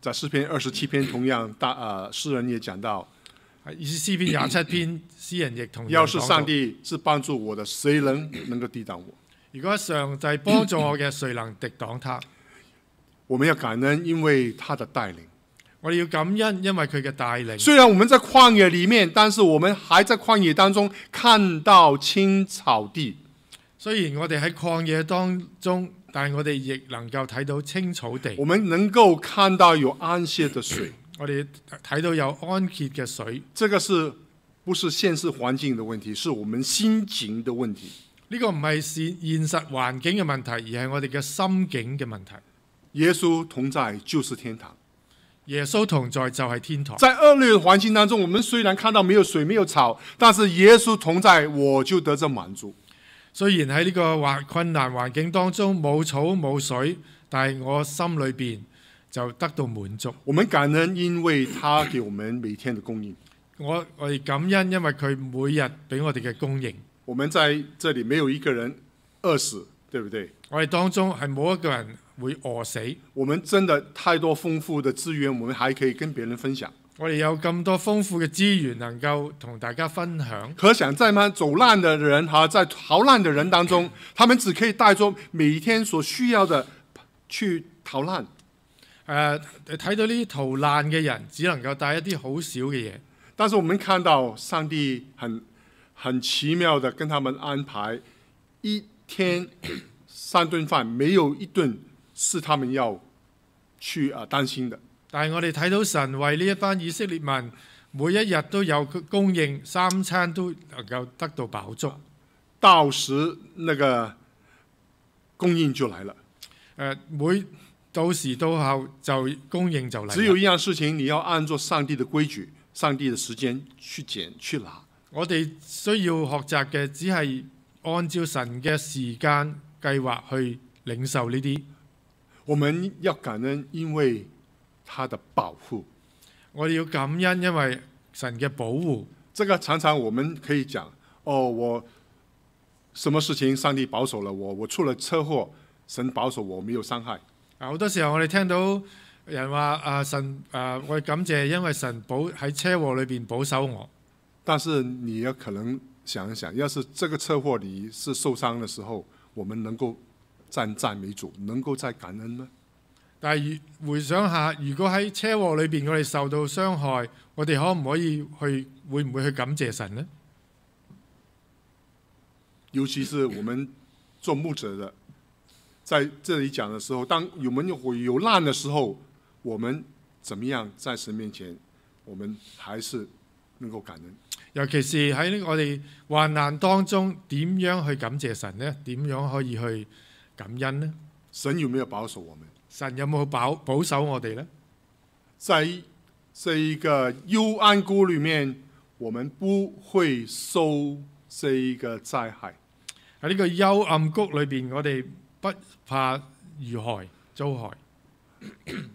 在诗篇二十七篇同樣大呃詩人也講到，意思詩篇廿七篇，詩人亦同樣要是上帝是幫助我的，誰能能夠抵擋我？如果上帝幫助我嘅，誰能敵擋他？我們要感恩，因為他的帶領。我哋要感恩，因為佢嘅帶領。雖然我們在曠野裡面，但是我們還在曠野當中看到青草地。雖然我哋喺曠野當中，但係我哋亦能夠睇到青草地，我們能夠看到有安歇的水，我哋睇到有安歇嘅水。這個是不是現實環境的問題？是我們心境的問題。呢個唔係現現實環境嘅問題，而係我哋嘅心境嘅問題。耶穌同在就是天堂。耶穌同在就係天堂。在惡劣的環境當中，我們雖然看到沒有水、沒有草，但是耶穌同在，我就得着滿足。雖然喺呢個環困難環境當中冇草冇水，但係我心裏邊就得到滿足。我們感恩，因為他給我們每天的供應。我我哋感恩，因為佢每日俾我哋嘅供應。我們在這裡沒有一個人餓死，對不對？我哋當中係冇一個人會餓死。我們真的太多豐富的資源，我們還可以跟別人分享。我哋有咁多丰富嘅資源，能夠同大家分享。可想在嗎？走難的人哈，在逃難的人當中，他們只可以帶着每一天所需要的去逃難。誒、呃，睇到呢啲逃難嘅人，只能夠帶一啲好少嘅嘢。但是我們看到上帝很很奇妙的跟他們安排，一天三頓飯，沒有一頓是他們要去啊擔心的。但係我哋睇到神為呢一班以色列民，每一日都有供應，三餐都能夠得到飽足。到時那個供應就來了。誒，每到時到後就供應就嚟。只有一樣事情，你要按照上帝的規矩、上帝的時間去捡去拿。我哋需要學習嘅，只係按照神嘅時間計劃去領受呢啲。我們要感恩，因為他的保护。我哋要感恩，因为神嘅保护。这个常常我们可以讲：哦，我什么事情上帝保守了我，我出了车祸，神保守我没有伤害。啊，好多时候我哋听到人话啊神啊，我哋感谢，因为神保喺车祸里边保守我。但是你要可能想一想，要是这个车祸你是受伤的时候，我们能夠讚讚美主，能够再感恩嗎？但係回想下，如果喺車禍裏邊我哋受到傷害，我哋可唔可以去，會唔會去感謝神呢？尤其是我們做牧者的，在這裡講的時候，當我們有有難的時候，我們怎麼樣在神面前，我們還是能夠感恩。尤其是喺我哋患難當中，點樣去感謝神呢？點樣可以去感恩呢？神有沒有保守我們？神有冇保保守我哋呢？在這一個幽暗谷里面，我們不會受這一個災害。喺呢個幽暗谷裏邊，我哋不怕遇害遭害。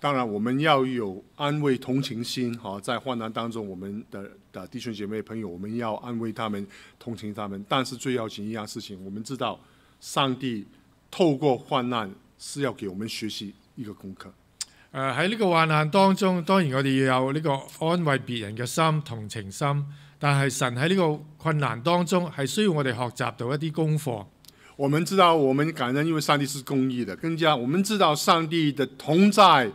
當然，我們要有安慰同情心，哈，在患難當中，我們的的弟兄姐妹朋友，我們要安慰他們、同情他們。但是最要緊一樣事情，我們知道，上帝透過患難是要給我們學習一個功課。誒喺呢個患難當中，當然我哋要有呢個安慰別人嘅心、同情心。但係神喺呢個困難當中，係需要我哋學習到一啲功課。我们知道，我们感恩，因为上帝是公义的。更加，我们知道上帝的同在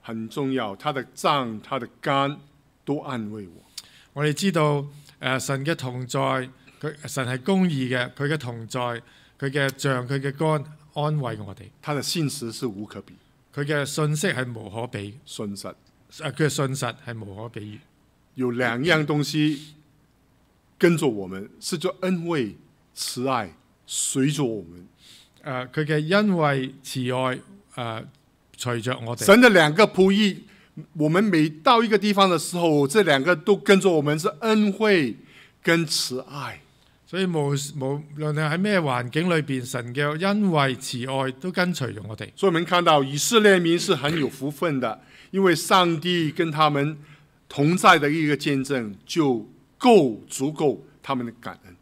很重要，他的杖、他的竿都安慰我。我哋知道誒、呃神嘅同在，佢神係公義嘅，佢嘅同在，佢嘅杖，佢嘅竿安慰我哋，他的信实是无可比，佢嘅信息係無可比，信實誒佢嘅信實係無可比喻。有两样东西跟着我们，是做恩惠、慈爱，随着我們。誒佢嘅恩惠慈愛誒隨着我哋。神的两个仆役，我们每到一个地方的时候，这两个都跟着我们，是恩惠跟慈愛。所以無無論係喺咩環境裏邊，神嘅恩惠慈愛都跟隨住我哋。所以我們看到以色列民是很有福分的，因為上帝跟他們同在的一個見證，就夠足夠他们的感恩。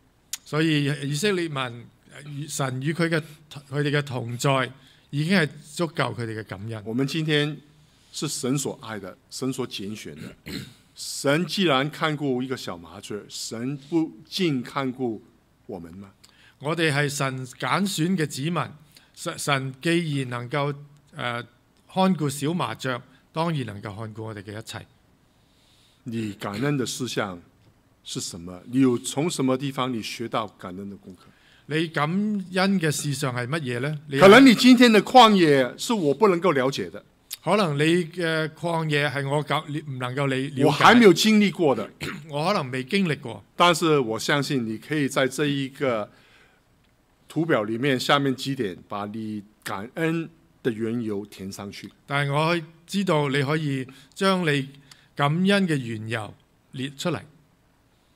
所以以色列民與神與佢嘅佢哋嘅同在，已經係足夠佢哋嘅感恩。我们今天是神所愛的，神所揀選的。神既然看顧一個小麻雀，神不盡看顧我們嗎？我哋係神揀選嘅子民，神神既然能夠誒、呃看顧小麻雀，當然能夠看顧我哋嘅一切。你感恩的思想是什麼？你有從什麼地方你學到感恩的功課？你感恩嘅事上係乜嘢呢？可能你今天的曠野是我不能夠了解的，可能你嘅曠野系我搞唔能够你了我還沒解，有经历过的。我可能未经历过。但是我相信你可以在这一个图表里面下面几点，把你感恩的缘由填上去。但係我知道你可以将你感恩嘅缘由列出嚟。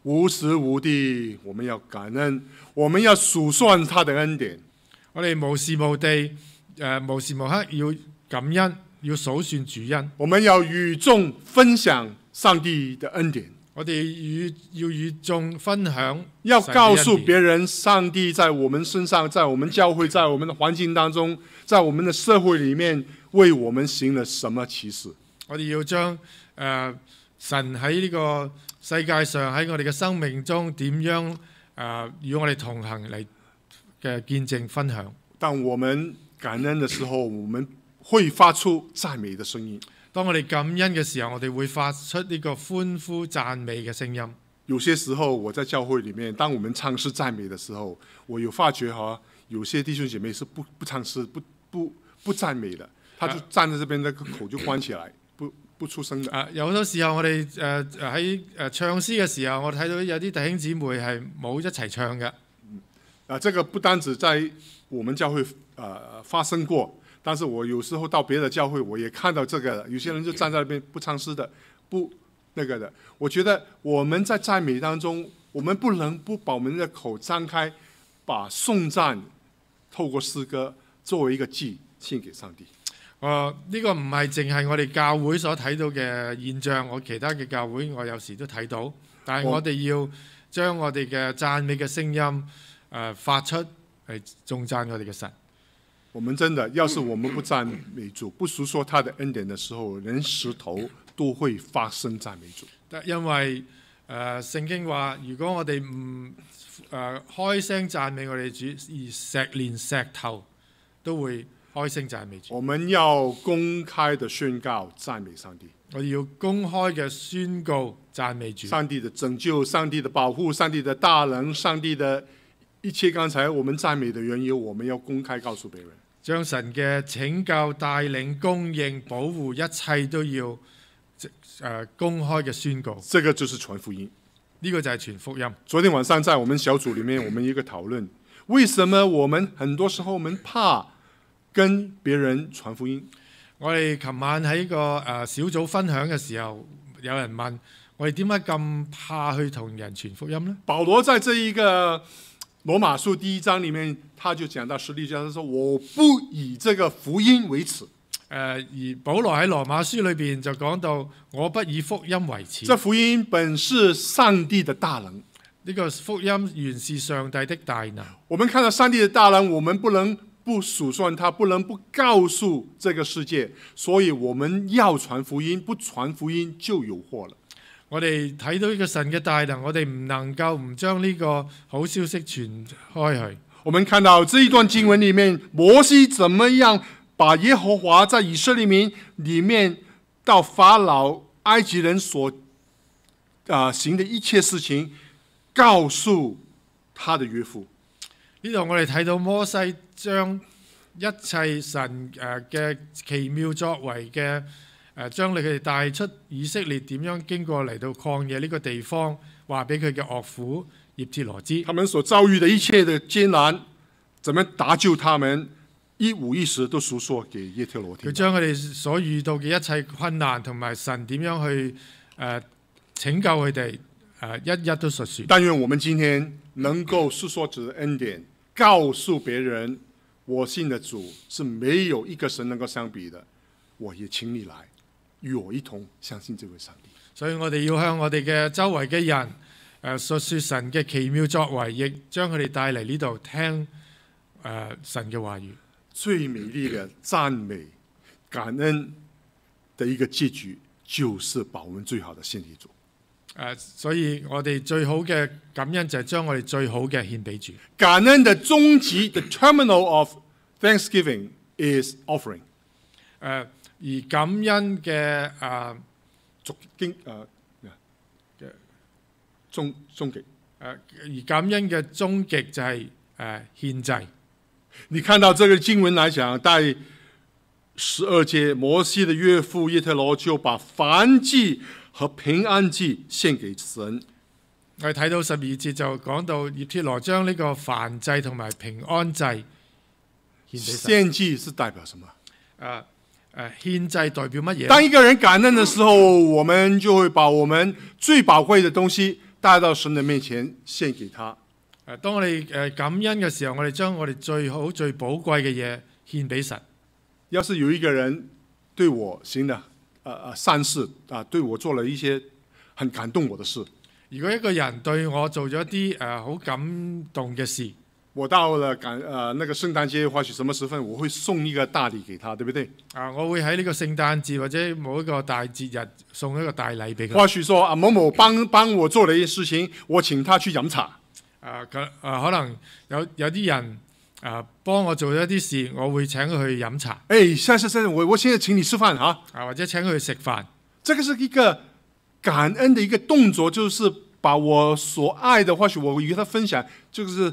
无时无地，我们要感恩，我们要数算他的恩典。我哋无时无地誒、呃、無時無刻要感恩，要數算主恩。我们要与众分享上帝的恩典，我哋与要与众分享，要告诉别人上帝在我们身上，在我们教会，在我们的环境当中，在我们的社会里面为我们行了什么奇事。我哋要將誒、呃神喺呢个世界上喺我哋嘅生命中點樣誒、呃、與我哋同行嚟嘅见证分享。当我们感恩的时候，我們會發出赞美的声音。当我哋感恩嘅时候，我哋会发出呢个欢呼赞美嘅声音。有些时候我在教会里面，当我们唱诗赞美的时候，我有发觉哈，有些弟兄姐妹是不不唱诗、不不不赞美的，他就站在这边，那個口就关起來，不不出声的。啊，有好多時候我哋誒誒喺誒唱詩嘅時候，我睇到有啲弟兄姊妹係冇一齊唱嘅。啊，這個不單止在我們教會呃發生過，但是我有时候到别的教会，我也看到这个了，有些人就站在那边不唱诗的，不那个的。我觉得我们在赞美当中，我们不能不把我们的口张开，把颂赞透过诗歌作为一个祭献给上帝。哦，呢个唔系净系我哋教会所睇到嘅现象，我其他嘅教会我有时都睇到，但系我我哋要将我哋嘅赞美嘅声音诶、呃、發出嚟頌讚我哋嘅神。我们真的，要是我们不赞美主，不述说他的恩典的時候，連石頭都會發生讚美主。但因為誒、呃、聖經話，如果我哋唔誒開聲讚美我哋主，而石連石頭都會開聲讚美主。我們要公開的宣告讚美上帝。我哋要公開嘅宣告讚美主。上帝的拯救、上帝的保護、上帝的大能、上帝的一切，剛才我們讚美的原由，我們要公開告訴別人。將神嘅拯救、帶領、供應、保護，一切都要誒、呃公開嘅宣告。這個就是傳福音。呢、個就係全福音。昨天晚上在我們小組裡面，我們一個討論，為什麼我們很多時候我們怕跟別人傳福音？我哋琴晚喺個誒、呃小組分享嘅時候，有人問我哋點解咁怕去同人傳福音呢？保羅在這一個羅馬書第一章里面，他就讲到十六章，他说：我不以这个福音為恥。誒、呃而保罗喺羅馬書裏邊就讲到：我不以福音为耻。”这福音本是上帝的大能。呢個福音原是上帝的大能。我们看到上帝的大能，我们不能不数算他，不能不告诉这个世界，所以我们要传福音，不传福音就有祸了。我哋睇到呢個神嘅大能，我哋唔能夠唔將呢個好消息傳開去。我们看到这一段经文里面，摩西怎么样把耶和华在以色列民里面到法老埃及人所啊、行的一切事情，告訴他的岳父。呢度我哋睇到摩西將一切神誒嘅奇妙作為嘅誒，將你佢哋帶出以色列點樣經過嚟到曠野呢個地方，話俾佢嘅岳父葉鐵羅知。他們所遭遇的一切的艱難，怎麼搭救他們，一五一十都述說給葉特羅聽佢。將佢哋所遇到嘅一切困難同埋神點樣去誒、呃拯救佢哋誒，一一都述説。但願我們今天能夠述說主的恩典，告訴別人，我信的主是沒有一個神能夠相比的。我也請你來，與我一同相信这位上帝。所以我哋要向我哋嘅周围嘅人誒、呃述説神嘅奇妙作为，亦将佢哋带嚟呢度聽誒、呃神嘅话语。最美麗的讚美、感恩的一個結局，就是把我們最好的獻給主。誒、呃所以我哋最好嘅感恩就系将我哋最好嘅献俾主。感恩的終極，the terminal of thanksgiving is offering。誒、呃而感恩嘅誒終經誒嘅終終極。誒而感恩嘅終極就係、誒、獻祭。你看到這個經文來講，在十二節，摩西的岳父耶特羅就把燔祭和平安祭獻給神。我哋睇到十二節就講到葉鐵羅將呢個燔祭同埋平安祭獻祭是代表什麼？誒誒獻祭代表乜嘢？当一个人感恩的时候，我们就会把我们最宝贵的东西带到神的面前献给他。誒，當我哋誒感恩嘅时候，我哋将我哋最好最宝贵嘅嘢献俾神。要是有一个人对我行了呃呃善事啊，對我做了一些很感动我的事，如果一个人对我做咗一啲誒好感动嘅事，我到了感呃那个圣诞节或许什么时分，我会送一个大礼给他，对不对？啊，我会喺呢个圣诞节或者某一个大节日送一个大礼俾佢。或许说啊某某帮帮我做了一件事情，我请他去饮茶。啊，佢啊可能有有啲人啊幫我做咗一啲事，我会请佢去饮茶哎，下次下次我我現在請你吃飯啊！啊，或者请佢去食饭，这个是一个感恩的一个动作，就是把我所爱的，或许我与他分享，就是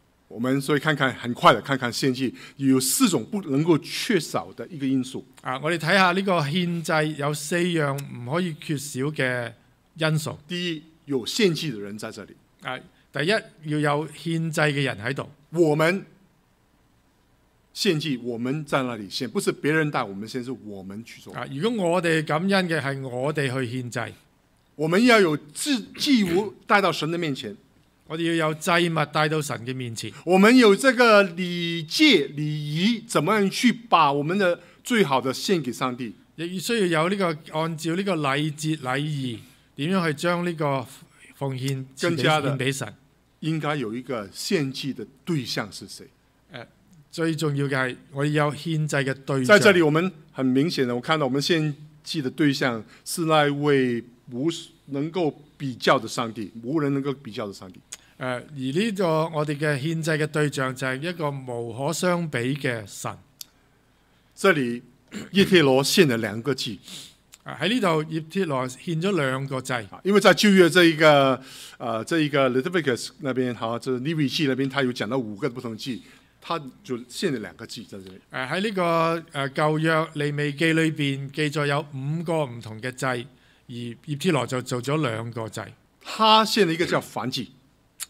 我们所以看看很快的看看献祭，有四種不能夠缺少的一個因素。啊，我哋睇下呢個獻祭有四樣唔可以缺少嘅因素。第一，有獻祭的人在這裡，啊，第一要有獻祭嘅人喺度。我們獻祭，我們在那裡獻，不是別人帶我們獻，是我們去做。啊，如果我哋感恩嘅係我哋去獻祭，我們要有祭祭物帶到神的面前，我哋要有祭物帶到神嘅面前。我们有这个礼戒礼仪，怎么样去把我们的最好的献给上帝？亦需要有呢、个按照呢个礼节礼仪，点样去将呢个奉献更加的獻俾神。应该有一个献祭的对象是誰？最重要嘅系我哋有獻祭嘅对象。在这里，我们很明显的，我看到我们献祭的对象是那位无能够比较的上帝，无人能够比较的上帝。誒、而呢個我哋嘅獻祭嘅對象就係一個無可相比嘅神。這裡葉鐵羅獻了兩個祭啊喺呢度葉鐵羅獻咗兩個祭。啊，因為在舊約這一個呃這一個 Leviticus 那邊，好，這利未記那邊，他有講到五個不同祭，他就獻了兩個祭在這裡。誒喺呢個誒舊約利未記裏邊記載有五個唔同嘅祭，而葉鐵羅就做咗兩個祭。他獻了一個叫燔祭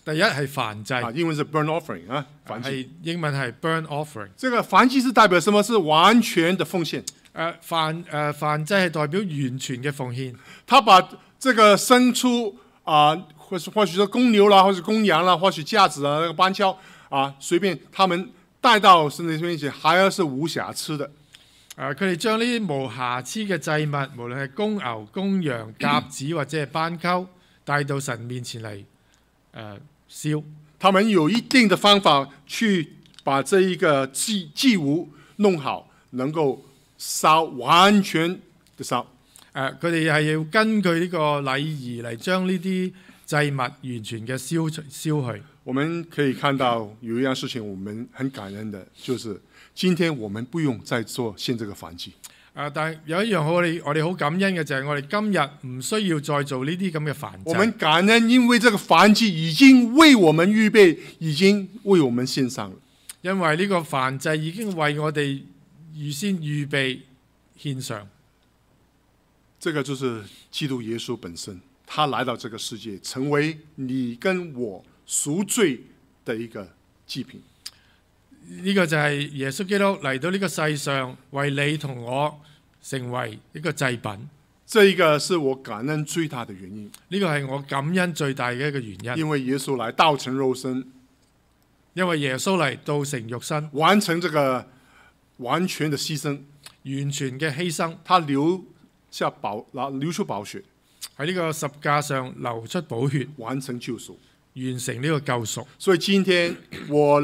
第一係燔祭，啊，英文是 burn offering 啊，燔祭。係英文係 burn offering。這個燔祭是代表什麼？是完全的奉獻。誒燔誒燔祭係代表完全嘅奉獻。他把這個牲畜啊，或是或許說公牛啦，或是公羊啦，或許架子啊，那個斑鳩啊，隨便他們帶到神的面前，還要是無瑕疵的。誒佢哋將呢啲無瑕疵嘅祭物，無論係公牛、公羊、鴿子或者係斑鳩，帶到神面前嚟誒、呃、燒。他们有一定的方法去把这一个祭祭物弄好，能夠燒完全的燒。誒佢哋係要根據呢個禮儀嚟將呢啲祭物完全嘅烧除燒去。我們可以看到有一樣事情，我們很感恩的，就是今天我們不用再做獻這個燔祭。啊！但係有一樣好，我哋我哋好感恩嘅就係我哋今日唔需要再做呢啲咁嘅燔我們。感恩，因為這個燔祭已經為我們預備，已經為我們獻上了。因為呢個燔祭已經為我哋預先預備獻上。這個就是基督耶穌本身，他來到這個世界，成為你跟我贖罪的一個祭品。呢、個就係耶穌基督嚟到呢個世上，為你同我成為一個祭品。這一個是我感恩最大的原因，呢、個係我感恩最大嘅一個原因，因為耶穌來道成肉身，因為耶穌嚟道成肉身，完成這個完全的犧牲，完全嘅犧牲。他留下寶，然後流出寶血，喺呢個十架上流出寶血，完成救贖。完成呢個救贖。所以今天我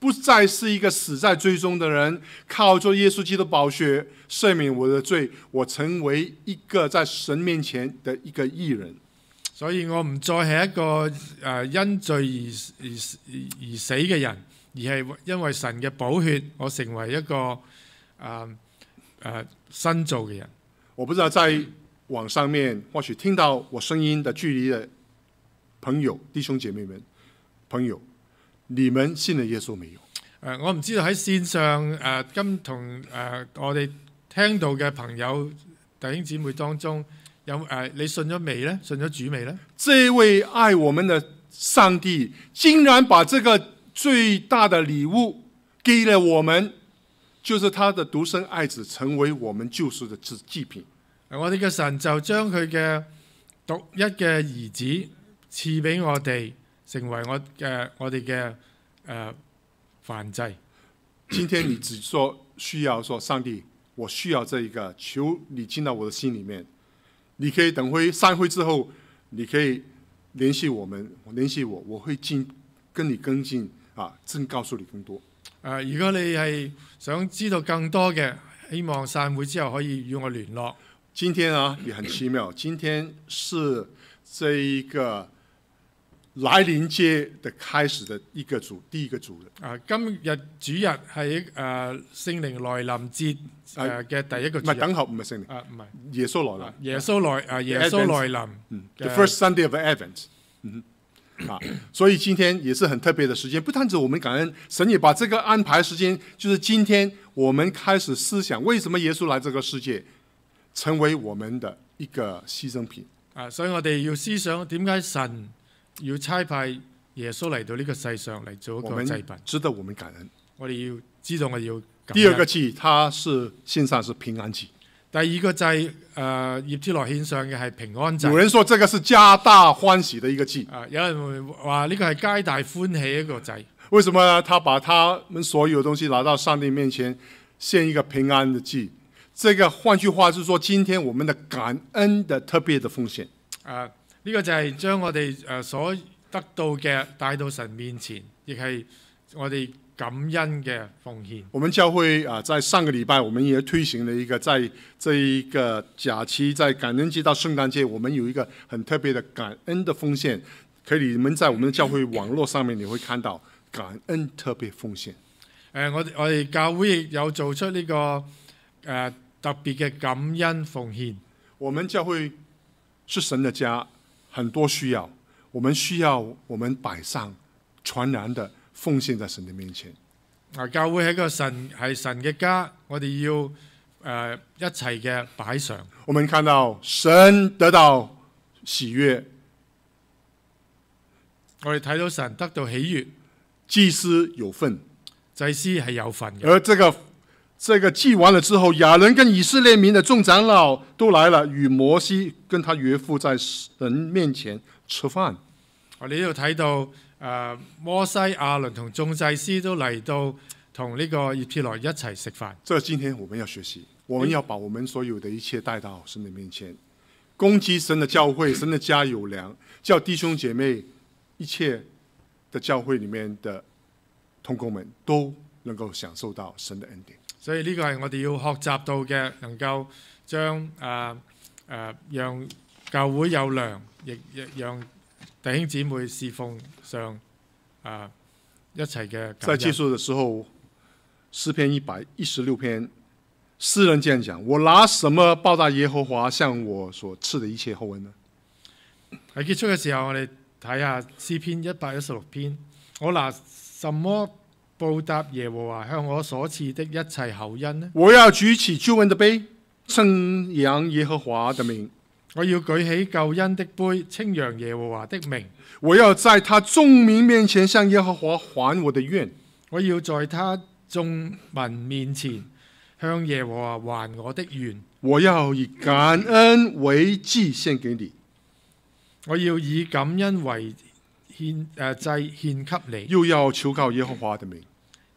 不再是一个死在罪中的人，靠着耶稣基督宝血赦免我的罪，我成为一个在神面前的一個義人。所以我唔再係一個誒、呃因罪而而而而死嘅人，而係因為神嘅寶血，我成為一個誒誒、呃呃新造嘅人。我不知道在網上面或許聽到我聲音的距離的朋友、弟兄姐妹們、朋友，你們信了耶穌沒有？誒、呃我唔知道喺線上誒、呃今同誒、呃我哋聽到嘅朋友弟兄姊妹當中有誒、呃你信咗未呢？信咗主未呢？這位愛我們的上帝，竟然把這個最大的禮物給了我們，就是他的獨生愛子，成為我們救贖的祭祭品。呃我哋嘅神就將佢嘅獨一嘅兒子賜俾我哋，成為我嘅我哋嘅誒燔祭。今天你只說需要說上帝，我需要這一個，求你進到我的心裡面。你可以等會散會之後，你可以聯繫我們，聯繫我，我會進跟你跟進啊，正告訴你更多。如果你係想知道更多嘅，希望散會之後可以與我聯絡。今天啊也很奇妙，今天是這一個來臨節的開始的一個主，第一個主日。啊，今日主日係誒、呃、聖靈來臨節誒嘅、第一個唔係主日。等候唔係聖靈，啊，唔係耶穌來了。耶穌來啊，耶穌來臨。嗯，the first Sunday of Advent。嗯，啊，所以今天也是很特別的時間，不單止我們感恩，神也把這個安排時間，就是今天我們開始思想，為什麼耶穌來這個世界，成為我們的一個犧牲品。啊，所以我哋要思想點解神要差派耶穌嚟到呢個世上嚟做一我們個祭品？值得我們感恩。我哋要知道我哋要感恩第二個祭，它是獻上是平安祭。第二個祭誒、呃、葉天來獻上嘅係平安祭。有人說這個是皆大歡喜的一個祭，啊，有人會話呢個係皆大歡喜一個祭。為什麼呢？他把他們所有東西拿到上帝面前，獻一個平安的祭。這個換句話就是說，今天我們的感恩的特別的奉獻。啊，呢、個就係將我哋誒所得到嘅帶到神面前，亦係我哋感恩嘅奉獻。我們教會啊，在上個禮拜，我們也推行了一個，在這一個假期，在感恩節到聖誕節，我們有一個很特別的感恩的奉獻。可以，你們在我們的教會網絡上面，你會看到感恩特別奉獻。誒、呃我哋我哋教會亦有做出呢、個誒、呃特別嘅感恩奉獻。我們教會是神的家，很多需要，我们需要我们摆上全然的奉献在神的面前。啊，教会系一個神系神嘅家，我哋要诶、呃一齐嘅摆上。我们看到神得到喜悦，我哋睇到神得到喜悦，祭司有份，祭司系有份嘅。而這個這個祭完了之后，亚伦跟以色列民的众长老都来了，与摩西跟他岳父在神面前吃饭。我哋呢度睇到誒、呃摩西、亞倫同眾祭司都嚟到同呢個葉鐵來一齊食饭。这今天我们要学习，我们要把我们所有的一切带到神的面前，攻击神的教会，神的家有粮，叫弟兄姐妹一切的教会里面的同工们都能够享受到神的恩典。所以呢個係我哋要學習到嘅，能夠將誒誒讓教會有糧，亦亦讓弟兄姊妹侍奉上誒、一齊嘅在结束嘅時候，詩篇一百一十六篇，詩人講：我拿什麼報答耶和華向我所賜的一切厚恩呢？喺結束嘅時候，我哋睇下詩篇一百一十六篇，我拿什麼報答耶和华向我所赐的一切厚恩呢？我要举起救恩的杯，称扬耶和华的名。我要舉起救恩的杯，稱揚耶和華的名。我要在他眾民面前向耶和華還我的願。我要在他眾民面前向耶和華還我的願。我要以感恩為祭獻給你，我要以感恩為獻誒、呃祭獻給你，又要求告耶和華的名。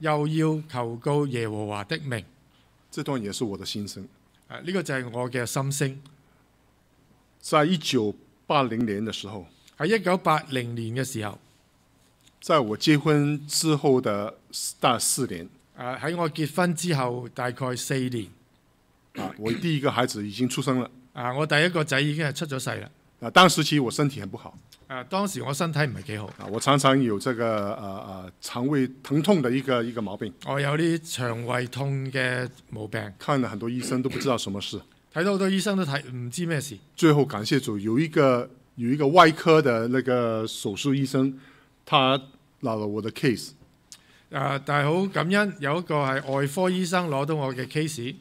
又要求告耶和華的名。這段也是我的心聲。啊，呢、個就係我嘅心聲。在一九八零年嘅時候，喺一九八零年嘅時候，在我結婚之後的大四年，啊喺我結婚之後大概四年，啊，我第一個孩子已經出生了。啊，我第一個仔已經係出咗世啦。啊，當時期我身體很不好，誒、當時我身體唔係幾好，啊，我常常有這個呃呃腸胃疼痛的一個一個毛病，我有啲腸胃痛嘅毛病，看了很多醫生都不知道什麼事。睇到好多醫生都睇唔知咩事。最後感謝主，有一個有一個外科的那個手術醫生，他拿了我的 case，啊、但係好感恩有一個係外科醫生攞到我嘅 case，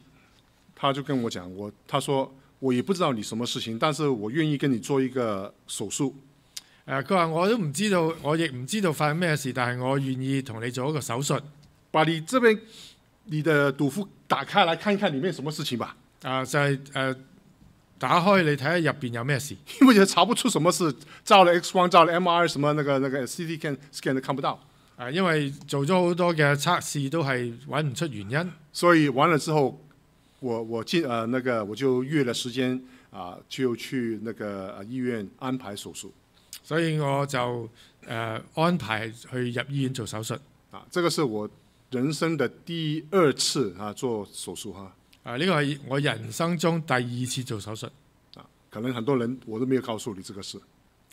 他就跟我講，我他說我也不知道你什麼事情，但是我願意跟你做一個手術。誒佢話我都唔知道，我亦唔知道發生咩事，但係我願意同你做一個手術。把你這邊你的肚腹打開來看一看裡面什麼事情吧，啊，就係、誒、打開你睇下入邊有咩事。因為也查不出什麼事，照了 X 光，照了 MR，什麼那個那個 CT scan scan 都看不到，啊，因為做咗好多嘅測試都係揾唔出原因。所以完了之後，我我進呃那個我就約了時間啊、就去那個呃醫院安排手術所以我就誒、安排去入醫院做手術。啊，這個是我人生的第二次啊做手術哈啊，呢個係我人生中第二次做手術。啊，可能很多人我都沒有告訴你這個事，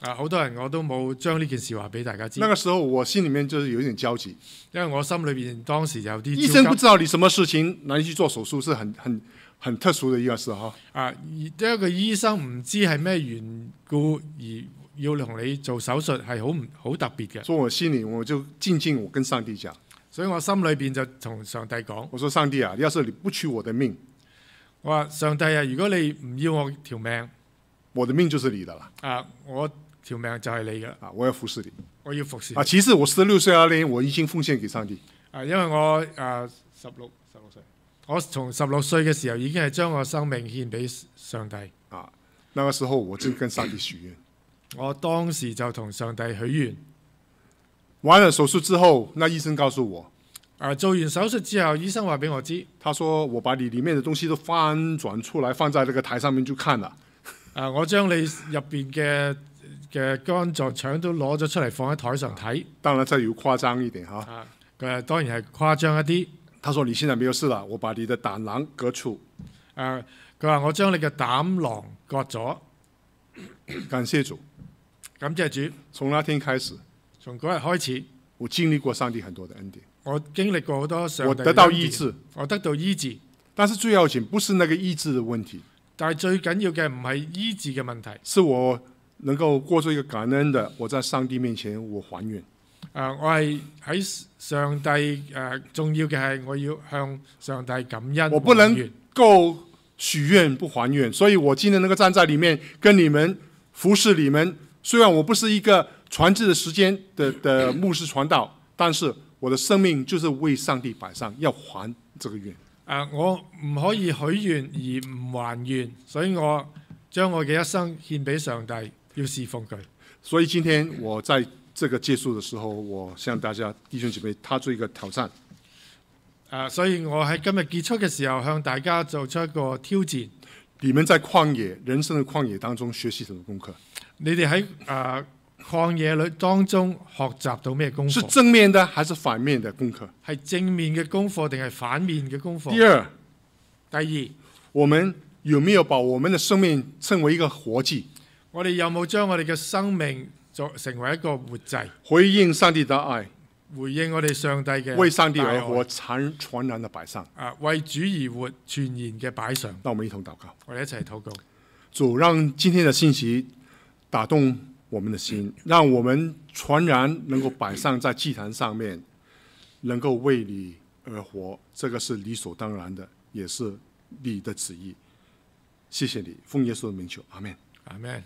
啊，好多人我都冇將呢件事話俾大家知那，個時候我心裡面就是有一點焦急，因為我心裏邊當時有啲醫生不。知道你什麼事情，拿你去做手術是很很很特殊的一個事哈。啊，而一個醫生唔知係咩緣故而要同你做手術係好唔好特別嘅，所以我心裡我就靜靜我跟上帝講，所以我心裏邊就同上帝講：我說上帝啊，要是你不取我的命，我話上帝啊，如果你唔要我條命，我的命就是你的啦。啊，我條命就係你嘅，啊，我要服侍你。我要服侍啊。其實我十六歲那年我已經奉獻給上帝，啊，因為我啊十六十六歲，我從十六歲嘅時候已經係將我生命獻俾上帝。啊，那個時候我就跟上帝許願。我当时就同上帝许愿。完了手术之后，那医生告诉我，啊，做完手术之后，医生话俾我知，他说我把你里面的东西都翻转出来，放在那个台上面就看了。啊，我将你入边嘅嘅肝臟腸都攞咗出嚟放喺台上睇。當然，這有誇張一點哈。啊，佢話當然係誇張一啲。他說你現在沒有事了，我把你的膽囊割除。啊，佢話我將你嘅膽囊割咗，感謝主，感謝主。從那天開始，從嗰日開始，我經歷過上帝很多的恩典，我經歷過好多上帝我得到恩典醫治。我得到醫治。但是最要緊不是那個醫治的問題，但係最緊要嘅唔係醫治嘅問題。是我能夠過做一個感恩的，我在上帝面前我還願。啊，我係喺上帝誒、重要嘅係我要向上帝感恩。我不能還願夠許願不還願，所以我今天能夠站在裡面跟你們服侍你們。雖然我不是一個傳旨的时间的的牧师传道，但是我的生命就是为上帝摆上，要还这個願。啊！我唔可以許願而唔還願，所以我將我嘅一生獻俾上帝，要侍奉佢。所以今天我在這個結束的時候，我向大家弟兄姐妹他做一個挑戰。啊，所以我喺今日結束嘅時候向大家做出一個挑戰。你們在曠野人生的曠野當中學習什麼功課？你哋喺啊曠野裏當中學習到咩功課？是正面的還是反面的功課？係正面嘅功課定係反面嘅功課？第二，第二，我們有沒有把我們的生命稱為一個活祭，我哋有冇將我哋嘅生命作成為一個活祭，回應上帝的愛，回應我哋上帝嘅為上帝而活，全全然的擺上？啊，為主而活，全然嘅擺上。那我們一同禱告。我哋一齊禱告。主，讓今天的信息打动我们的心，让我们全然能够摆上在祭坛上面，能够为你而活，这个是理所当然的，也是你的旨意。谢谢你，奉耶稣的名求，阿门。阿门。